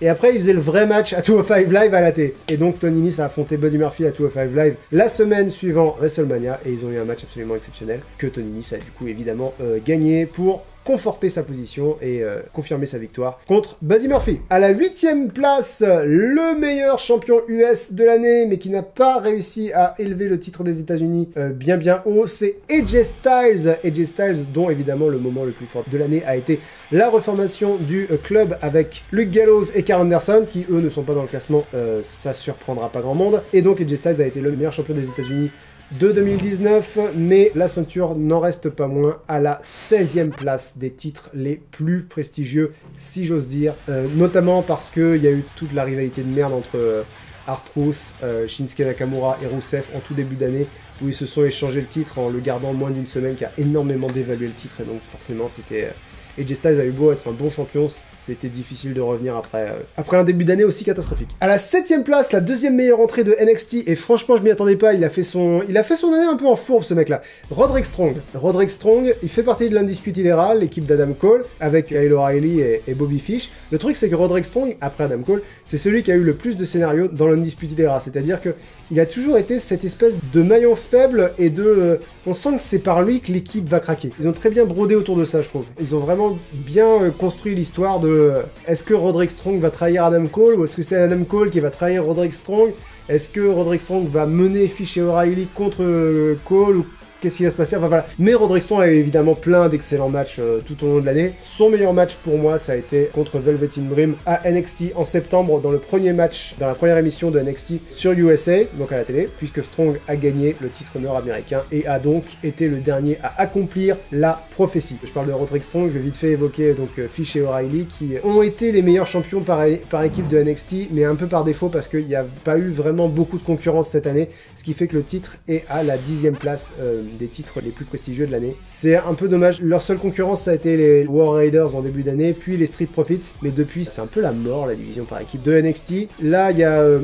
et après, ils faisaient le vrai match à 205 Live à la télé. Et donc, Tony Nese a affronté Buddy Murphy à 205 Live la semaine suivant WrestleMania. Et ils ont eu un match absolument exceptionnel que Tony Nese a du coup évidemment euh, gagné pour conforter sa position et euh, confirmer sa victoire contre Buddy Murphy. À la huitième place, le meilleur champion US de l'année, mais qui n'a pas réussi à élever le titre des États-Unis euh, bien bien haut, c'est AJ Styles. AJ Styles, dont évidemment le moment le plus fort de l'année a été la reformation du euh, club avec Luke Gallows et Carl Anderson, qui eux ne sont pas dans le classement, ça surprendra pas grand monde. Et donc AJ Styles a été le meilleur champion des États-Unis de 2019, mais la ceinture n'en reste pas moins à la 16e place des titres les plus prestigieux, si j'ose dire, euh, notamment parce qu'il y a eu toute la rivalité de merde entre euh, Art-Truth, euh, Shinsuke Nakamura et Rusev en tout début d'année, où ils se sont échangés le titre en le gardant moins d'une semaine, qui a énormément dévalué le titre, et donc forcément c'était et J Styles a eu beau être un bon champion, c'était difficile de revenir après, euh, après un début d'année aussi catastrophique. À la 7 place, la deuxième meilleure entrée de NXT, et franchement je m'y attendais pas, il a, fait son, il a fait son année un peu en fourbe ce mec là. Roderick Strong. Roderick Strong, il fait partie de l'Undisputed Era, l'équipe d'Adam Cole, avec Kyle O'Reilly et, Bobby Fish. Le truc c'est que Roderick Strong, après Adam Cole, c'est celui qui a eu le plus de scénarios dans l'Undisputed Era, c'est-à-dire que il a toujours été cette espèce de maillon faible et de... Euh, on sent que c'est par lui que l'équipe va craquer. Ils ont très bien brodé autour de ça, je trouve. Ils ont vraiment bien euh, construit l'histoire de... Euh, est-ce que Roderick Strong va trahir Adam Cole ou est-ce que c'est Adam Cole qui va trahir Roderick Strong? Est-ce que Roderick Strong va mener Fish et O'Reilly contre Cole ou qu'est-ce qui va se passer Enfin voilà. Mais a eu évidemment plein d'excellents matchs euh, tout au long de l'année. Son meilleur match pour moi, ça a été contre Velveteen Dream à NXT en septembre, dans le premier match, dans la première émission de NXT sur USA, donc à la télé, puisque Strong a gagné le titre nord-américain et a donc été le dernier à accomplir la prophétie. Je parle de Roderick Strong, je vais vite fait évoquer donc euh, Fish et O'Reilly qui ont été les meilleurs champions par, par équipe de NXT, mais un peu par défaut parce qu'il n'y a pas eu vraiment beaucoup de concurrence cette année, ce qui fait que le titre est à la dixième place euh, des titres les plus prestigieux de l'année. C'est un peu dommage. Leur seule concurrence, ça a été les War Raiders en début d'année, puis les Street Profits. Mais depuis, c'est un peu la mort, la division par équipe de NXT. Là, il y a euh,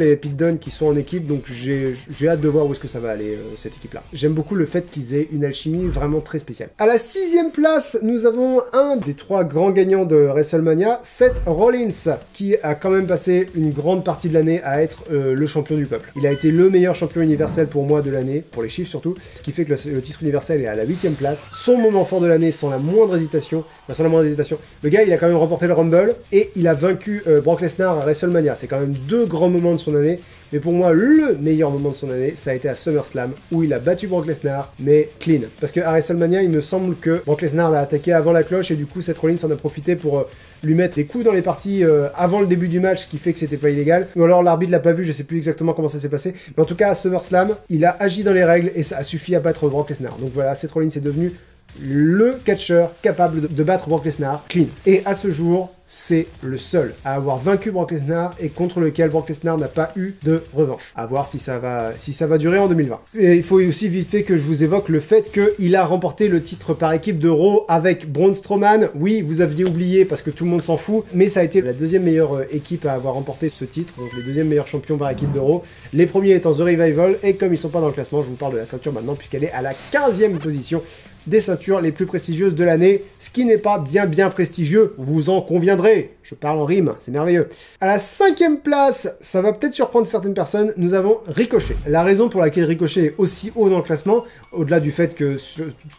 et Pete Dunne qui sont en équipe, donc j'ai hâte de voir où est-ce que ça va aller, euh, cette équipe-là. J'aime beaucoup le fait qu'ils aient une alchimie vraiment très spéciale. À la sixième place, nous avons un des trois grands gagnants de WrestleMania, Seth Rollins, qui a quand même passé une grande partie de l'année à être euh, le champion du peuple. Il a été le meilleur champion universel pour moi de l'année, pour les chiffres surtout, ce qui fait que le, titre universel est à la 8 place. Son moment fort de l'année sans la moindre hésitation. sans la moindre hésitation. Le gars, il a quand même remporté le Rumble et il a vaincu euh, Brock Lesnar à WrestleMania. C'est quand même deux grands moments de son année. Mais pour moi, le meilleur moment de son année, ça a été à SummerSlam, où il a battu Brock Lesnar, mais clean. Parce qu'à WrestleMania, il me semble que Brock Lesnar l'a attaqué avant la cloche, et du coup, Seth Rollins en a profité pour euh, lui mettre des coups dans les parties euh, avant le début du match, ce qui fait que c'était pas illégal. Ou alors l'arbitre l'a pas vu, je sais plus exactement comment ça s'est passé. Mais en tout cas, à SummerSlam, il a agi dans les règles, et ça a suffi à battre Brock Lesnar. Donc voilà, Seth Rollins est devenu le catcheur capable de battre Brock Lesnar clean. Et à ce jour, c'est le seul à avoir vaincu Brock Lesnar et contre lequel Brock Lesnar n'a pas eu de revanche. À voir si ça va, durer en 2020. Et il faut aussi vite fait que je vous évoque le fait qu'il a remporté le titre par équipe de Raw avec Braun Strowman. Oui, vous aviez oublié parce que tout le monde s'en fout, mais ça a été la deuxième meilleure euh, équipe à avoir remporté ce titre, donc les deuxième meilleurs champions par équipe de Raw. Les premiers étant The Revival, et comme ils sont pas dans le classement, je vous parle de la ceinture maintenant puisqu'elle est à la 15e position des ceintures les plus prestigieuses de l'année, ce qui n'est pas bien bien prestigieux, vous en conviendrez. Je parle en rime, c'est merveilleux. À la cinquième place, ça va peut-être surprendre certaines personnes, nous avons Ricochet. La raison pour laquelle Ricochet est aussi haut dans le classement, au-delà du fait que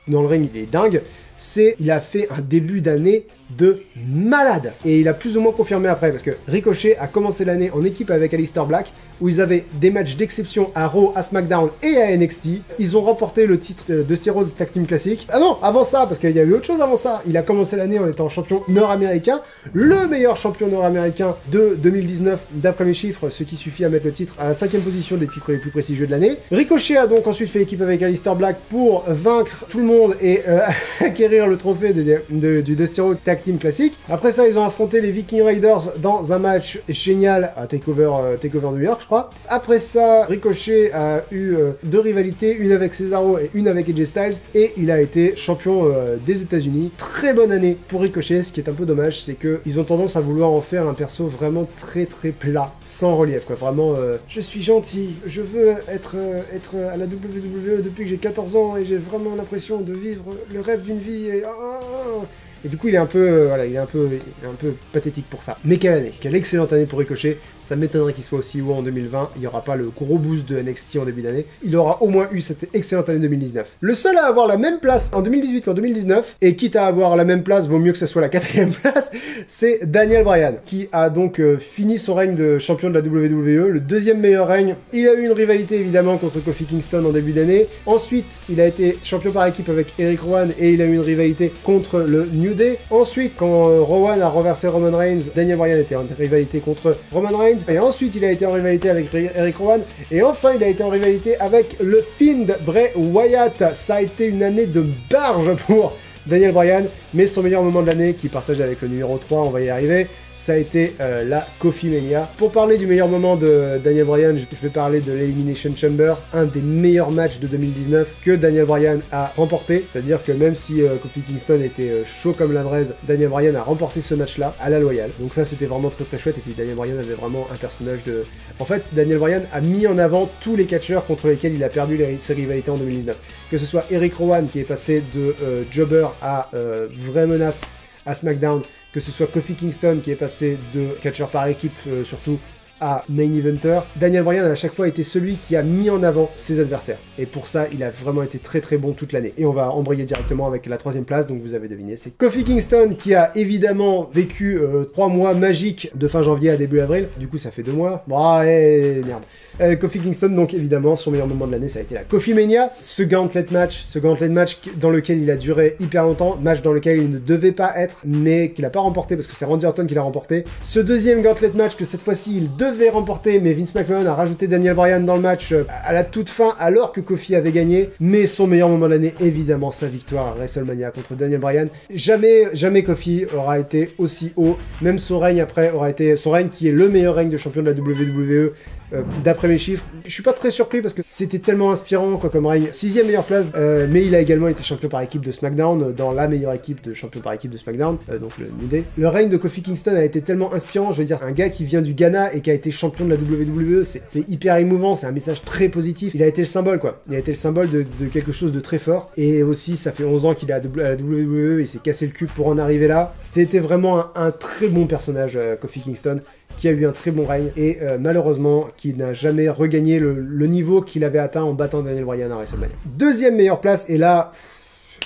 dans le ring il est dingue, c'est il a fait un début d'année de malade. Et il a plus ou moins confirmé après, parce que Ricochet a commencé l'année en équipe avec Alistair Black, où ils avaient des matchs d'exception à Raw, à SmackDown et à NXT. Ils ont remporté le titre de Steroids Tag Team Classic. Ah non, avant ça, parce qu'il y a eu autre chose avant ça. Il a commencé l'année en étant champion nord-américain, le meilleur meilleur champion nord-américain de 2019 d'après mes chiffres, ce qui suffit à mettre le titre à la cinquième position des titres les plus prestigieux de l'année. Ricochet a donc ensuite fait équipe avec Alistair Black pour vaincre tout le monde et euh, acquérir le trophée du Dusty Road Tag Team classique. Après ça, ils ont affronté les Viking Raiders dans un match génial à Takeover, euh, New York, je crois. Après ça, Ricochet a eu euh, deux rivalités, une avec Cesaro et une avec AJ Styles, et il a été champion des États-Unis. Très bonne année pour Ricochet. Ce qui est un peu dommage, c'est qu'ils ont tendance à vouloir en faire un perso vraiment très très plat, sans relief, quoi. Vraiment, je suis gentil, je veux être, être à la WWE depuis que j'ai 14 ans et j'ai vraiment l'impression de vivre le rêve d'une vie et... Ah, ah, ah. Et du coup, il est un peu, euh, voilà, il est un peu, un peu pathétique pour ça. Mais quelle année Quelle excellente année pour Ricochet. Ça m'étonnerait qu'il soit aussi haut en 2020. Il n'y aura pas le gros boost de NXT en début d'année. Il aura au moins eu cette excellente année 2019. Le seul à avoir la même place en 2018 qu'en 2019, et quitte à avoir la même place, vaut mieux que ce soit la quatrième place, c'est Daniel Bryan, qui a donc euh, fini son règne de champion de la WWE, le deuxième meilleur règne. Il a eu une rivalité évidemment contre Kofi Kingston en début d'année. Ensuite, il a été champion par équipe avec Eric Rowan et il a eu une rivalité contre le New Ensuite, quand euh, Rowan a renversé Roman Reigns, Daniel Bryan était en rivalité contre Roman Reigns. Et ensuite, il a été en rivalité avec Eric Rowan. Et enfin, il a été en rivalité avec le Fiend Bray Wyatt. Ça a été une année de barge pour Daniel Bryan, mais son meilleur moment de l'année qui partage avec le numéro 3, on va y arriver, ça a été euh, la Coffee Mania. Pour parler du meilleur moment de Daniel Bryan, je vais parler de l'Elimination Chamber, un des meilleurs matchs de 2019 que Daniel Bryan a remporté. C'est-à-dire que même si euh, Kofi Kingston était euh, chaud comme la braise, Daniel Bryan a remporté ce match-là à la loyale. Donc ça, c'était vraiment très très chouette. Et puis Daniel Bryan avait vraiment un personnage de... En fait, Daniel Bryan a mis en avant tous les catcheurs contre lesquels il a perdu les, ses rivalités en 2019. Que ce soit Eric Rowan qui est passé de jobber à vraie menace à SmackDown, que ce soit Kofi Kingston qui est passé de catcheur par équipe euh, surtout à main eventer, Daniel Bryan a à chaque fois été celui qui a mis en avant ses adversaires. Et pour ça, il a vraiment été très très bon toute l'année. Et on va embrayer directement avec la troisième place, donc vous avez deviné, c'est Kofi Kingston qui a évidemment vécu euh, trois mois magiques de fin janvier à début avril. Du coup, ça fait deux mois. Bah, eh, merde. Euh, Kofi Kingston, donc évidemment, son meilleur moment de l'année, ça a été la Kofi Mania. Ce gauntlet match, ce gauntlet match dans lequel il a duré hyper longtemps, match dans lequel il ne devait pas être, mais qu'il n'a pas remporté parce que c'est Randy Orton qui l'a remporté. Ce deuxième gauntlet match que cette fois-ci il devait remporter, mais Vince McMahon a rajouté Daniel Bryan dans le match euh, à la toute fin alors que Kofi avait gagné. Mais son meilleur moment de l'année, évidemment, sa victoire à WrestleMania contre Daniel Bryan. Jamais, jamais Kofi aura été aussi haut. Même son règne après aura été son règne qui est le meilleur règne de champion de la WWE euh, d'après mes chiffres. Je suis pas très surpris parce que c'était tellement inspirant quoi, comme règne. Sixième meilleure place, euh, mais il a également été champion par équipe de SmackDown, euh, dans la meilleure équipe de champion par équipe de SmackDown, donc le New. Le règne de Kofi Kingston a été tellement inspirant, je veux dire, un gars qui vient du Ghana et qui a été champion de la WWE, c'est hyper émouvant, c'est un message très positif. Il a été le symbole quoi, il a été le symbole de, quelque chose de très fort. Et aussi, ça fait 11 ans qu'il est à la WWE, il s'est cassé le cul pour en arriver là. C'était vraiment un, très bon personnage, Kofi Kingston qui a eu un très bon règne et euh, malheureusement qui n'a jamais regagné le, niveau qu'il avait atteint en battant Daniel Bryan à WrestleMania. Deuxième meilleure place, et là,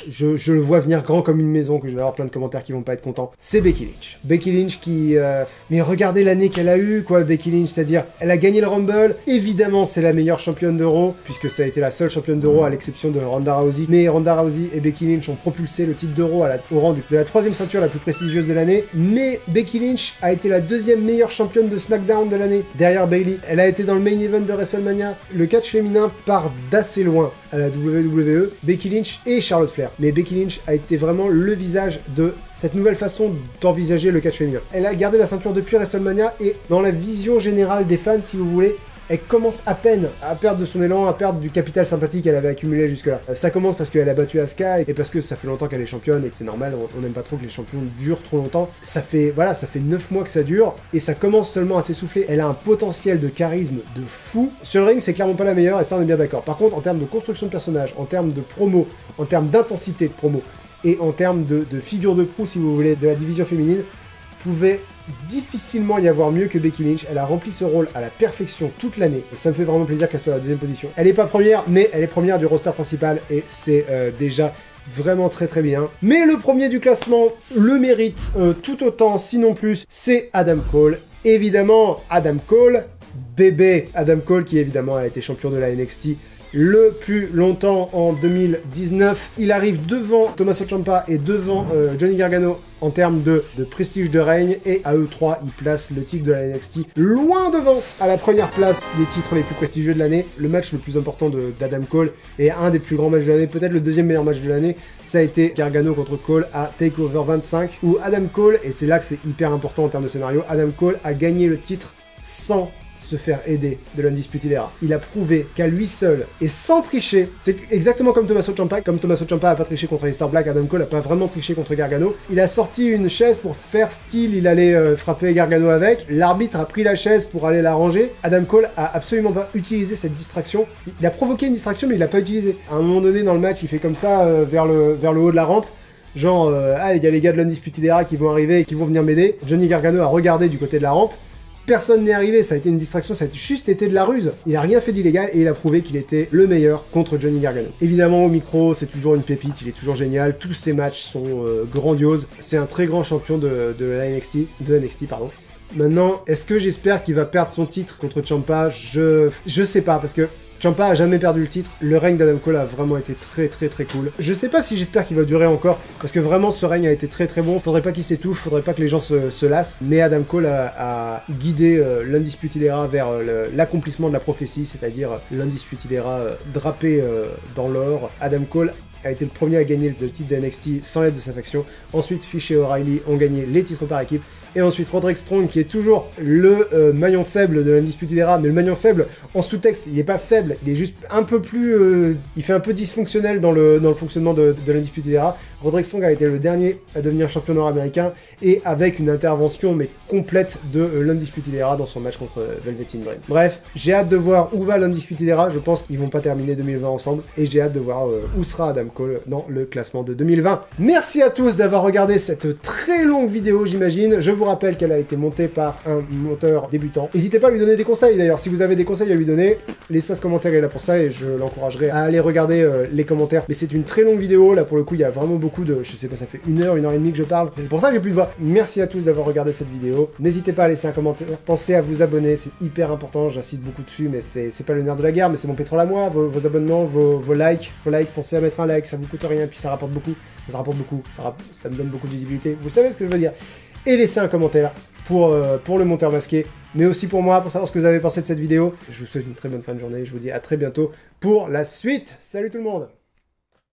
je, le vois venir grand comme une maison, que je vais avoir plein de commentaires qui vont pas être contents. C'est Becky Lynch. Becky Lynch qui... Euh, mais regardez l'année qu'elle a eue, quoi, Becky Lynch, c'est-à-dire, elle a gagné le Rumble, évidemment c'est la meilleure championne d'Euro, puisque ça a été la seule championne d'Euro à l'exception de Ronda Rousey, mais Ronda Rousey et Becky Lynch ont propulsé le titre d'Euro au rang de la troisième ceinture la plus prestigieuse de l'année, mais Becky Lynch a été la deuxième meilleure championne de SmackDown de l'année, derrière Bailey. Elle a été dans le main event de WrestleMania. Le catch féminin part d'assez loin à la WWE, Becky Lynch et Charlotte Flair mais Becky Lynch a été vraiment le visage de cette nouvelle façon d'envisager le catch féminin. Elle a gardé la ceinture depuis WrestleMania et dans la vision générale des fans, si vous voulez, elle commence à peine à perdre de son élan, à perdre du capital sympathique qu'elle avait accumulé jusque-là. Euh, ça commence parce qu'elle a battu Asuka et parce que ça fait longtemps qu'elle est championne et que c'est normal, on n'aime pas trop que les champions durent trop longtemps. Ça fait, voilà, ça fait 9 mois que ça dure et ça commence seulement à s'essouffler. Elle a un potentiel de charisme de fou. Sur ring, c'est clairement pas la meilleure et ça on est bien d'accord. Par contre, en termes de construction de personnage, en termes de promo, en termes d'intensité de promo et en termes de, de figure de proue, si vous voulez, de la division féminine, pouvait difficilement y avoir mieux que Becky Lynch. Elle a rempli ce rôle à la perfection toute l'année. Ça me fait vraiment plaisir qu'elle soit à la deuxième position. Elle n'est pas première, mais elle est première du roster principal et c'est euh, déjà vraiment très très bien. Mais le premier du classement le mérite euh, tout autant, sinon plus, c'est Adam Cole. Évidemment, Adam Cole, bébé Adam Cole qui évidemment a été champion de la NXT le plus longtemps en 2019. Il arrive devant Tommaso Ciampa et devant euh, Johnny Gargano en termes de, prestige de règne, et à eux trois, ils placent le titre de la NXT loin devant, à la première place des titres les plus prestigieux de l'année. Le match le plus important d'Adam Cole et un des plus grands matchs de l'année, peut-être le deuxième meilleur match de l'année, ça a été Gargano contre Cole à TakeOver 25, où Adam Cole, et c'est là que c'est hyper important en termes de scénario, Adam Cole a gagné le titre sans se faire aider de l'Undisputed Era. Il a prouvé qu'à lui seul et sans tricher, c'est exactement comme Tommaso Ciampa, comme Tommaso Ciampa a pas triché contre Alistair Black, Adam Cole a pas vraiment triché contre Gargano. Il a sorti une chaise pour faire style, il allait euh, frapper Gargano avec. L'arbitre a pris la chaise pour aller la ranger. Adam Cole a absolument pas utilisé cette distraction. Il a provoqué une distraction, mais il l'a pas utilisé. À un moment donné dans le match, il fait comme ça euh, vers, le, vers le haut de la rampe. Genre, euh, ah, il y a les gars de l'Undisputed Era qui vont arriver et qui vont venir m'aider. Johnny Gargano a regardé du côté de la rampe. Personne n'est arrivé, ça a été une distraction, ça a juste été de la ruse. Il a rien fait d'illégal et il a prouvé qu'il était le meilleur contre Johnny Gargano. Évidemment, au micro, c'est toujours une pépite, il est toujours génial. Tous ses matchs sont euh, grandioses. C'est un très grand champion de, de la NXT, de NXT, pardon. Maintenant, est-ce que j'espère qu'il va perdre son titre contre Champa Je je sais pas parce que Champa a jamais perdu le titre. Le règne d'Adam Cole a vraiment été très très très cool. Je sais pas si j'espère qu'il va durer encore, parce que vraiment ce règne a été très très bon. Faudrait pas qu'il s'étouffe, faudrait pas que les gens se, lassent. Mais Adam Cole a, guidé euh, Era vers euh, l'accomplissement de la prophétie, c'est-à-dire euh, l'Undisputed Era drapé dans l'or. Adam Cole a été le premier à gagner le titre de sans l'aide de sa faction. Ensuite, Fish et O'Reilly ont gagné les titres par équipe. Et ensuite, Roderick Strong, qui est toujours le euh, maillon faible de l'Undisputed Era, mais le maillon faible, en sous-texte, il n'est pas faible, il est juste un peu plus... Euh, il fait un peu dysfonctionnel dans le, dans le fonctionnement de, de l'Undisputed Era. Roderick Strong a été le dernier à devenir champion nord-américain, et avec une intervention, mais complète, de euh, l'Undisputed Era dans son match contre Velveteen Dream. Bref, j'ai hâte de voir où va l'Undisputed Era, je pense qu'ils vont pas terminer 2020 ensemble, et j'ai hâte de voir où sera Adam Cole dans le classement de 2020. Merci à tous d'avoir regardé cette très longue vidéo, j'imagine. Je vous vous rappelle qu'elle a été montée par un monteur débutant. N'hésitez pas à lui donner des conseils d'ailleurs. Si vous avez des conseils à lui donner, l'espace commentaire est là pour ça et je l'encouragerai à aller regarder euh, les commentaires. Mais c'est une très longue vidéo. Là pour le coup, il y a vraiment beaucoup de. Je sais pas, ça fait une heure, une heure et demie que je parle. C'est pour ça que j'ai plus de voix. Merci à tous d'avoir regardé cette vidéo. N'hésitez pas à laisser un commentaire. Pensez à vous abonner, c'est hyper important. J'insiste beaucoup dessus, mais c'est pas le nerf de la guerre, mais c'est mon pétrole à moi. Vos, abonnements, vos, likes, vos likes. Pensez à mettre un like, ça vous coûte rien, puis ça rapporte beaucoup. Ça rapporte beaucoup. Ça, ça me donne beaucoup de visibilité. Vous savez ce que je veux dire et laissez un commentaire pour, euh, pour le monteur masqué, mais aussi pour moi, pour savoir ce que vous avez pensé de cette vidéo. Je vous souhaite une très bonne fin de journée, je vous dis à très bientôt pour la suite. Salut tout le monde